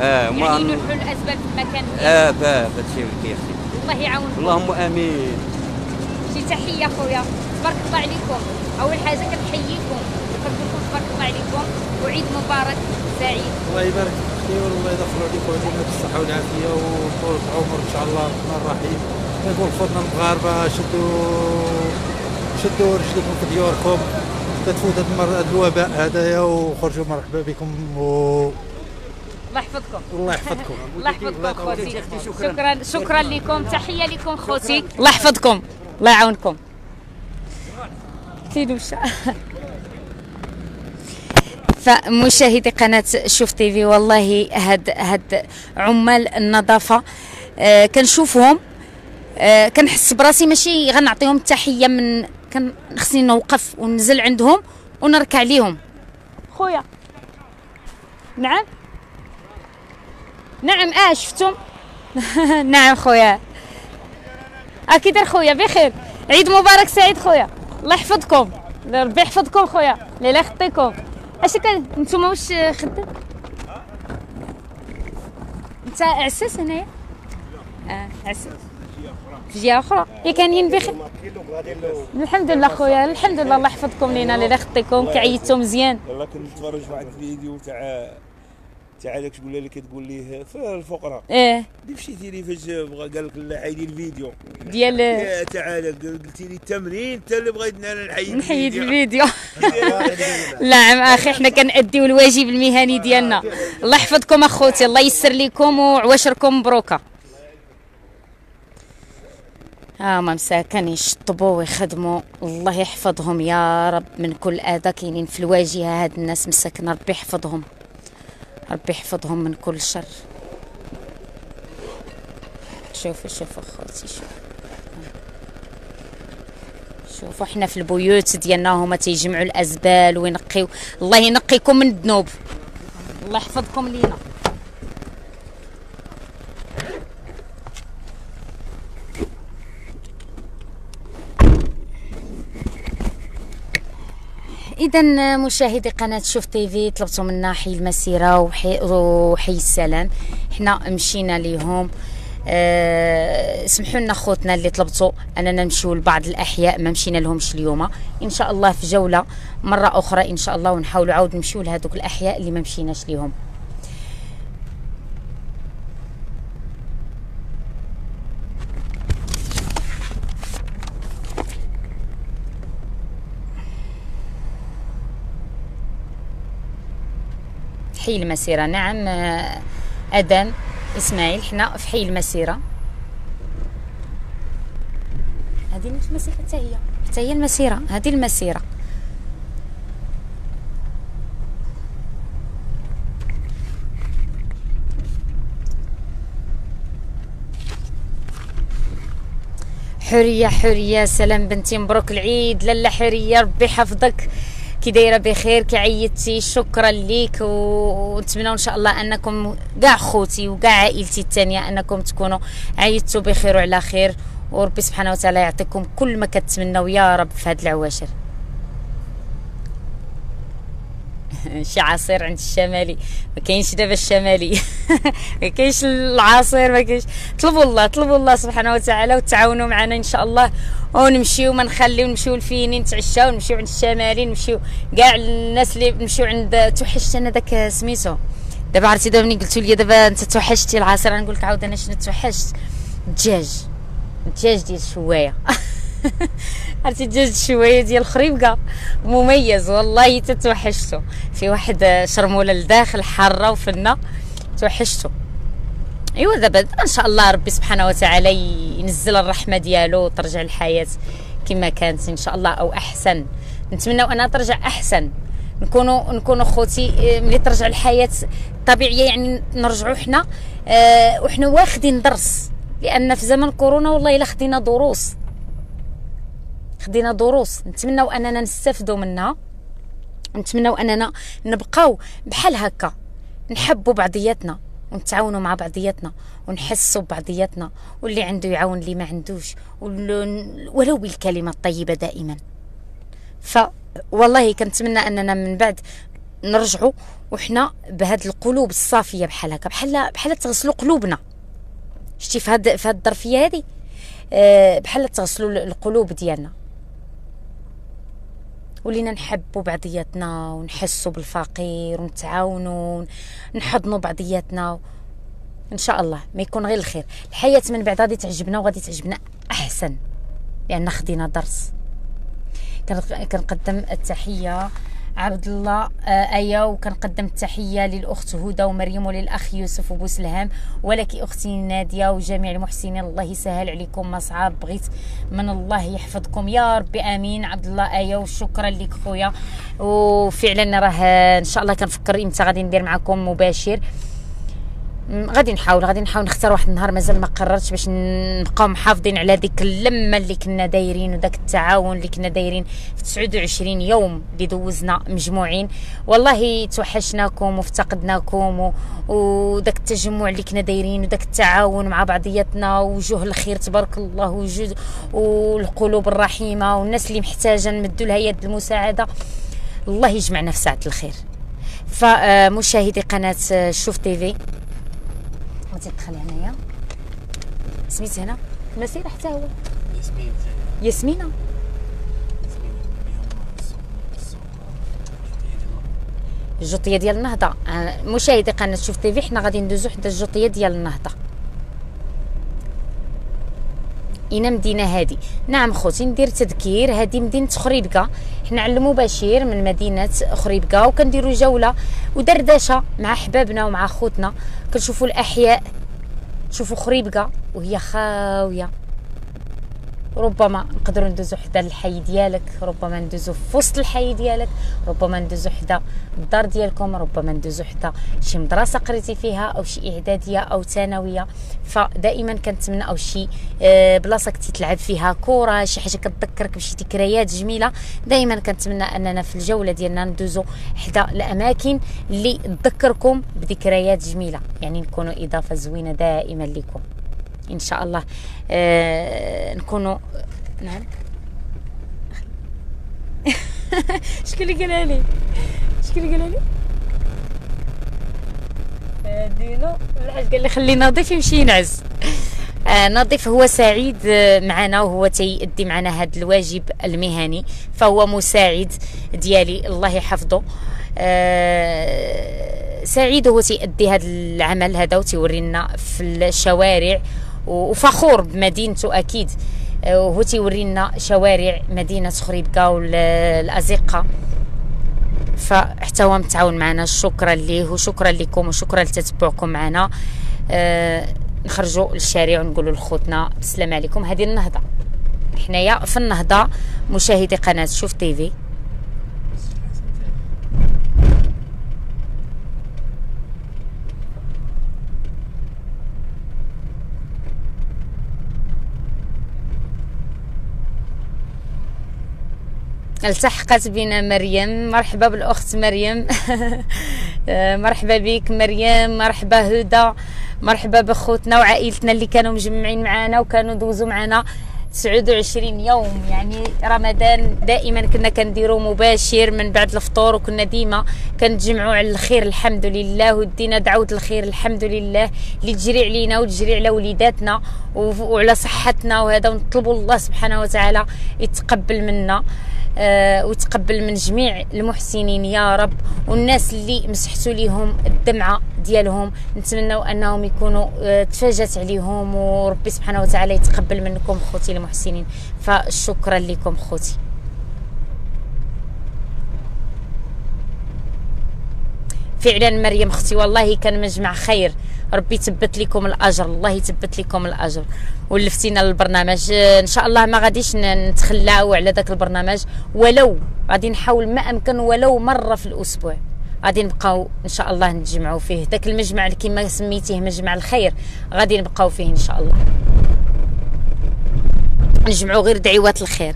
آه يعني ما يلوحوا الأسباب في المكان. آه فا هادشي اللي أختي الله يعاونكم. اللهم آمين. شي تحية خويا. تبارك الله عليكم. أول حاجة كنحييكم. كنقول لكم تبارك الله عليكم. وعيد مبارك سعيد. الله يبارك فيك والله يدخلوا عليك ويعطينا بالصحة والعافية وطول العمر إن شاء الله. الرحمن الرحيم. نقول خوتنا المغاربة شدوا شدوا رجلكم في ديوركم. المر- هاد الوباء هذايا. وخرجوا مرحبا بكم. و... الله يحفظكم. والله يحفظكم. الله يحفظكم خوتي. شكراً. شكرا لكم. تحية لكم خوتي. الله يحفظكم. الله يعاونكم. كيلو فمشاهدي قناة شوف تيفي والله هاد هاد عمال النظافة آه كنشوفهم آه كنحس براسي ماشي غنعطيهم التحية من كان خصني نوقف وننزل عندهم ونركع ليهم. خويا. نعم؟ نعم آه شفتم. نعم خويا. أكيد خويا بخير. عيد مبارك سعيد خويا. الله يحفظكم. ربي يحفظكم خويا. لا يخطيكم أش كان نتوما واش خدام انت عساس هنايا؟ آه عساس. في جهة أخرى. يا كاينين بخير الحمد لله خويا. الحمد لله الله يحفظكم لينا. لا يخطيكم كعيتو مزيان. يلا كنت نتفرج واحد الفيديو تاع تاع داك تقول اللي كتقول ليه في الفقراء إيه. اللي مشيتي لي فاش بغا قال لك لا حيدي الفيديو. ديال يا تعال قلتي لي التمرين انت اللي بغيت أنا نحيد نحيد الفيديو. الفيديو نعم أخي حنا كنأديو الواجب المهني ديالنا. الله يحفظكم أخوتي الله يسر لكم وعواشركم مبروكة. ها ما مساكن يشطبوا ويخدموا. الله يحفظهم يا رب من كل أذى كاينين في الواجهة. هاد الناس مساكن ربي يحفظهم. ربي يحفظهم من كل شر. شوفوا شوفوا اخوتي شوفوا. شوفوا حنا في البيوت ديالنا هما تيجمعوا الأزبال وينقيو. الله ينقيكم من الذنوب. الله يحفظكم لينا. اذا مشاهدي قناة شوف تيفي طلبتوا منا حي المسيرة وحي, وحي السلام. حنا مشينا ليهم. أه سمحوا لنا خوتنا اللي طلبتوا أننا نمشيو لبعض الأحياء ما مشينا لهمش اليوم. إن شاء الله في جولة مرة أخرى إن شاء الله ونحاولوا عاود نمشيو لهذوك الأحياء اللي ما مشيناش ليهم. حي المسيرة نعم آه، أذان. إسماعيل حنا في حي المسيرة هذه مش المسيرة حتى هي. حتى هي المسيرة. هذه المسيرة. حرية حرية. سلام بنتي مبروك العيد. لالا حرية. ربي يحفظك. كي دايرة بخير كي عيطتي شكرا ليك ونتمنى إن شاء الله أنكم كاع خوتي وكاع عائلتي الثانية أنكم تكونوا عيطتوا بخير وعلى خير وربي سبحانه وتعالى يعطيكم كل ما كتمنوا يا رب في هاد العواشر. شي عصير عند الشمالي ما كاينش دابا الشمالي. ما كاينش العصير ما كاينش. طلبوا الله طلبوا الله سبحانه وتعالى وتعاونوا معنا إن شاء الله. ونمشيو ما نخليو نمشيو لفيني نتعشاو نمشيو عند الشمالي نمشيو كاع الناس اللي نمشيو عند توحشت أنا داك سميتو. دابا عرفتي دابا ملي قلتوا لي دابا أنت توحشتي العصير نقول لك عاود أنا شنو توحشت؟ الدجاج. الدجاج ديال الشواية. عرفتي دجاج شوية ديال الخريبكه مميز والله تتوحشتو في واحد شرمولة لداخل حارة وفنة توحشتو. ايوا دابا ان شاء الله ربي سبحانه وتعالى ينزل الرحمة ديالو وترجع الحياة كما كانت إن شاء الله أو أحسن. نتمنى أنها ترجع أحسن. نكونوا نكونوا خوتي ملي ترجع الحياة الطبيعيه يعني نرجعوا حنا آه وحنا واخدين درس. لأن في زمن كورونا والله إلا خدينا دروس. خدينا دروس. نتمنوا أننا نستافدوا منها. نتمنوا أننا نبقاو بحال هكا. نحبوا بعضياتنا. ونتعاونوا مع بعضياتنا ونحسوا ببعضياتنا واللي عنده يعاون اللي ما عندوش ولو بالكلمة الطيبة دائما. ف والله كنتمنى أننا من بعد نرجعوا وحنا بهاد القلوب الصافية بحال هكا بحال بحال تغسلوا قلوبنا. شتي في هاد في هاد الظرفية هادي؟ أه بحال تغسلوا القلوب ديالنا. ولينا نحبوا بعضياتنا ونحسوا بالفقير ونتعاونوا نحضنوا بعضياتنا. إن شاء الله ما يكون غير الخير. الحياة من بعد غادي تعجبنا وغادي تعجبنا أحسن لأن خدينا درس. كنقدم التحية عبد الله آه، أيا وكنقدم التحية للأخت هدى ومريم وللأخ يوسف وبوسلهام ولك أختي نادية وجميع المحسنين الله يسهل عليكم ما صعاب بغيت من الله يحفظكم. يا ربي آمين. عبد الله أيا وشكرا لك خويا. وفعلا راه إن شاء الله كنفكر إمتى غادي ندير معكم مباشر. غادي نحاول غادي نحاول نختار واحد النهار مازال ما قررتش باش نبقاو محافظين على ديك اللمة اللي كنا دايرين وداك التعاون اللي كنا دايرين في 29 يوم اللي دوزنا مجموعين. والله توحشناكم وافتقدناكم وداك التجمع اللي كنا دايرين وداك التعاون مع بعضياتنا وجوه الخير تبارك الله وجود والقلوب الرحيمة والناس اللي محتاجة نمدوا لها يد المساعدة. الله يجمعنا في ساعة الخير. فمشاهدي قناة شوف تيفي غادي تدخل هنايا؟ سميت هنا؟ مسير حتى هو. ياسمين ياسمينة. الجوطية ديال النهضة. مشاهدي قناة شوف تيفي حنا غادي ندوزو حدا الجوطية ديال النهضة. اين مدينة هادي. نعم خوتي ندير تذكير. هادي مدينة خريبكة. حنا على المباشر من مدينة خريبكة وكنديروا جولة ودردشة مع أحبابنا ومع خوتنا كنشوفوا الأحياء. تشوفوا خريبكه وهي خاوية. ربما نقدروا ندوزو حدا الحي ديالك ربما ندوزو في وسط الحي ديالك ربما ندوزو حدا الدار ديالكم ربما ندوزو حدا شي مدرسة قريتي فيها أو شي إعدادية أو ثانوية. فدائما كنتمنى أو شي آه، بلاصة كنتي تلعب فيها كره شي حاجة كتذكرك بشي ذكريات جميلة. دائما كنتمنى أننا في الجولة ديالنا ندوزو حدا الأماكن اللي تذكركم بذكريات جميلة يعني نكونوا إضافة زوينة دائما لكم. إن شاء الله. آه نكونوا نعم. شكون اللي قالها لي شكون اللي قالها لي دينو. العز قال لي خلي نظيف يمشي ينعس آه نظيف هو سعيد آه، معنا وهو تيأدي معنا هذا الواجب المهني. فهو مساعد ديالي الله يحفظه. آه سعيد هو تيأدي هذا العمل هذا وتيورينا في الشوارع. وفخور بمدينته أكيد. آه، وهو تيورينا شوارع مدينة خريبكه والأزقة. فحتى هو متعاون معنا. شكرا ليه وشكرا لكم وشكرا لتتبعكم معنا. أه نخرجوا للشارع ونقولوا لخوتنا بسلام عليكم. هذه النهضة. حنايا في النهضة مشاهدي قناة شوف تيفي التحقت بنا مريم. مرحبا بالأخت مريم. مرحبا بك مريم. مرحبا هدى. مرحبا بخوتنا وعائلتنا اللي كانوا مجمعين معنا وكانوا دوزوا معنا 29 يوم. يعني رمضان دائما كنا كنديروا مباشر من بعد الفطور وكنا ديما كنتجمعوا على الخير الحمد لله. ودينا دعوة الخير الحمد لله اللي تجري علينا وتجري على وليداتنا وعلى صحتنا. وهذا ونطلبوا الله سبحانه وتعالى يتقبل منا آه وتقبل من جميع المحسنين يا رب. والناس اللي مسحتوا ليهم الدمعة ديالهم. نتمنوا أنهم يكونوا آه، تفاجأت عليهم وربي سبحانه وتعالى يتقبل منكم خوتي المحسنين. فشكرا لكم خوتي. فعلا مريم أختي والله كان مجمع خير. ربي يثبت لكم الأجر الله يثبت لكم الأجر. ولفتينا للبرنامج. إن شاء الله ما غاديش نتخلاو على ذاك البرنامج ولو غادي نحاول ما أمكن ولو مرة في الأسبوع. غادي نبقاو إن شاء الله نتجمعوا فيه. ذاك المجمع اللي كما سميتيه مجمع الخير غادي نبقاو فيه إن شاء الله. نجمعوا غير دعوات الخير.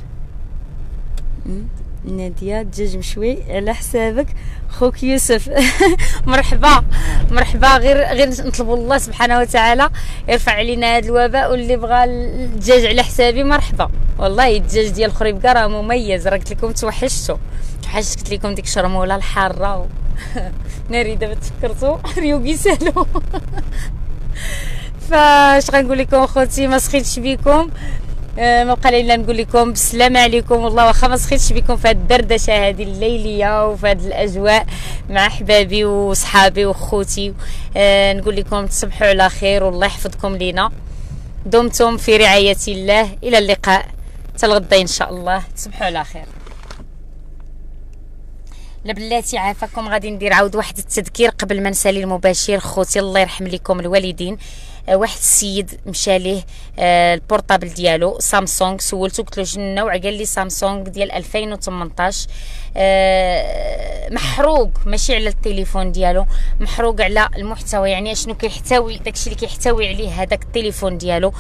نادية دجاج مشوي على حسابك. خوك يوسف. مرحبا. مرحبا. غير غير نطلبوا الله سبحانه وتعالى يرفع علينا هذا الوباء واللي بغى الدجاج على حسابي مرحبا. والله الدجاج ديال الخريبكه راه مميز. راه قلت لكم توحشتوا توحشت قلت لكم ديك الشرمولة الحارة. ناري دابا تفكرتوا ريوغي سالو فاش غنقول لكم اخوتي ما سخيتش بكم آه، ما بقى لي الا نقول لكم بالسلامه عليكم. والله واخا ما سخيتش بكم في هذه الدردشة هذه الليلية وفي هذه الأجواء مع أحبابي وصحابي وخوتي. آه، نقول لكم تصبحوا على خير والله يحفظكم لينا. دمتم في رعاية الله. إلى اللقاء. تلغدا إن شاء الله. تصبحوا على خير. لبلاتي عافاكم. غادي ندير عاود واحد التذكير قبل ما نسالي المباشر. خوتي الله يرحم لكم الوالدين. آه، واحد السيد مشى ليه آه، ال portable ديالو سامسونج. سولتو قلت له شنو النوع؟ قال لي سامسونج ديال 2018 آه، محروق ماشي على التليفون ديالو محروق على المحتوى. يعني شنو كيحتوي؟ داكشي اللي كيحتوي عليه هذاك التليفون ديالو.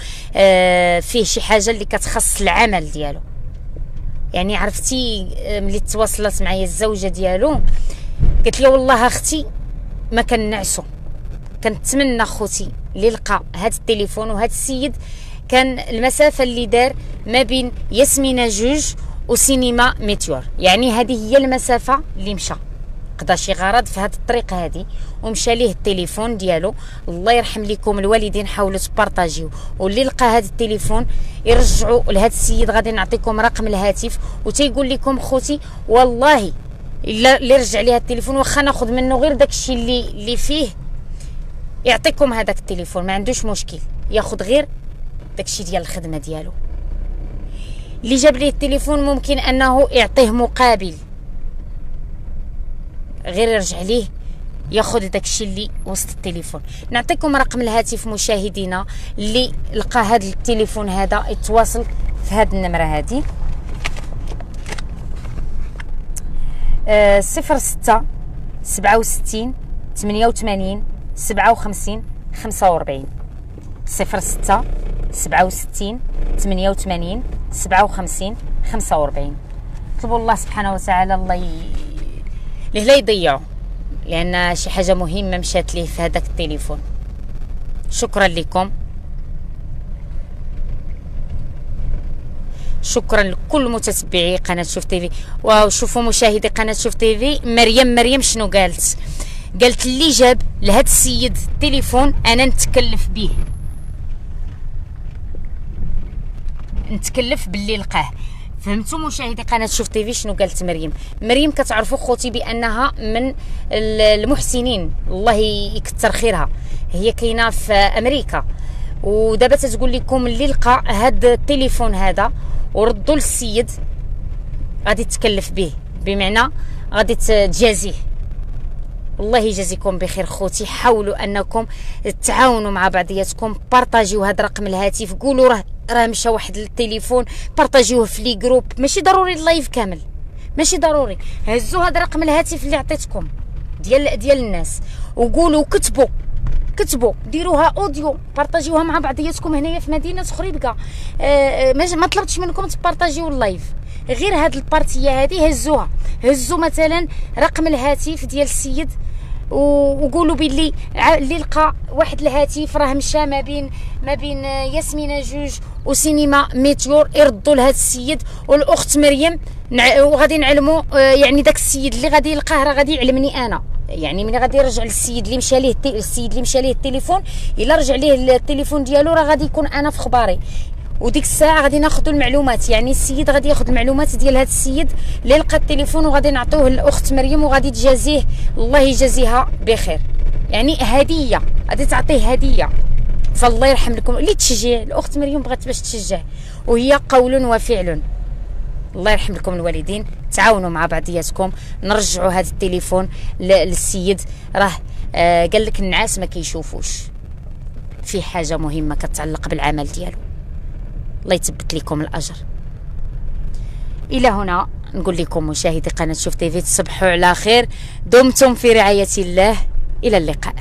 فيه شي حاجة اللي كتخص العمل ديالو. يعني عرفتي ملي تواصلت معايا الزوجة ديالو قالت لي والله أختي ما كنعسو. كنتمنى خوتي اللي لقى هذا التليفون وهذا السيد كان المسافة اللي دار ما بين ياسمينة جوج وسينما ميتيور. يعني هذه هي المسافة اللي مشى. قضى شي غرض في هذه الطريقة هذه ومشى ليه التليفون ديالو. الله يرحم لكم الوالدين حاولوا تبارطاجيو. واللي لقى هذا التليفون يرجعوا لهذا السيد غادي نعطيكم رقم الهاتف وتيقول لكم خوتي والله إلا اللي رجع ليها التليفون واخا ناخذ منه غير داكشي اللي اللي فيه يعطيكم هذاك التليفون ما عندوش مشكل. ياخذ غير داكشي ديال الخدمة ديالو. اللي جاب ليه التليفون ممكن أنه يعطيه مقابل. غير يرجع ليه ياخذ داكشي اللي وسط التليفون. نعطيكم رقم الهاتف مشاهدينا اللي لقى هذا التليفون هذا يتواصل في هذه النمرة هذه صفر ستة سبعة وستين ثمانية وثمانين سبعة وخمسين خمسة وربعين صفر ستة سبعة وستين ثمانية وثمانين سبعة وخمسين خمسة وربعين طلبوا الله سبحانه وتعالى الله. ليه لا يضيعوا لأن شي حاجة مهمة مشات ليه في هذاك التليفون. شكرا لكم. شكرا لكل متتبعي قناة شوف تيفي واو شوفوا مشاهدي قناة شوف تيفي مريم مريم شنو قالت؟ قالت اللي جاب لهذا السيد التليفون أنا نتكلف به نتكلف باللي لقاه. فهمتوا مشاهدي قناة شوف تيفي شنو قالت مريم؟ مريم كتعرفوا خوتي بأنها من المحسنين الله يكثر خيرها. هي كاينة في أمريكا. ودابا تتقول لكم اللي لقى هذا التليفون هذا وردوا للسيد غادي تكلف به. بمعنى غادي تجازيه. الله يجازيكم بخير خوتي. حاولوا أنكم تعاونوا مع بعضياتكم بارطاجيو هذا رقم الهاتف. قولوا راه راه مشى واحد التليفون بارطاجيوه في les groupes. ماشي ضروري ال live كامل. ماشي ضروري. هزوا هذا رقم الهاتف اللي عطيتكم ديال ديال الناس. وقولوا كتبوا كتبوا. ديروها audio بارطاجيوها مع بعضياتكم هنايا في مدينة خريبكه آه, آه، ما طلبتش منكم تبارطاجيو ال live. غير هاد ال partie هذه هزوها. هزوا مثلا رقم الهاتف ديال السيد وقولوا باللي اللي لقى واحد الهاتف راه مشى ما بين ما بين ياسمينه جوج وسينما ميتيور يردوا لهذا السيد والأخت مريم. وغادي نعلموا آه، يعني داك السيد اللي غادي يلقاه راه غادي يعلمني أنا. يعني ملي غادي يرجع للسيد اللي مشى ليه السيد اللي مشى ليه التليفون إلا رجع ليه التليفون ديالو راه غادي يكون أنا في خباري وديك الساعة غادي ناخذوا المعلومات. يعني السيد غادي ياخذ المعلومات ديال هذا السيد اللي لقى التليفون وغادي نعطوه للاخت مريم وغادي تجازيه. الله يجازيها بخير. يعني هدية غادي تعطيه هدية. فالله يرحم لكم اللي تشجع الأخت مريم بغات باش تشجع. وهي قول وفعل. الله يرحم لكم الوالدين. تعاونوا مع بعضياتكم. نرجعوا هذا التليفون للسيد. راه آه قال لك النعاس ما كيشوفوش. في حاجة مهمة كتعلق بالعمل ديالو. الله يثبت لكم الأجر. إلى هنا نقول لكم مشاهدي قناة شوف تيفي تصبحوا على خير. دمتم في رعاية الله. إلى اللقاء.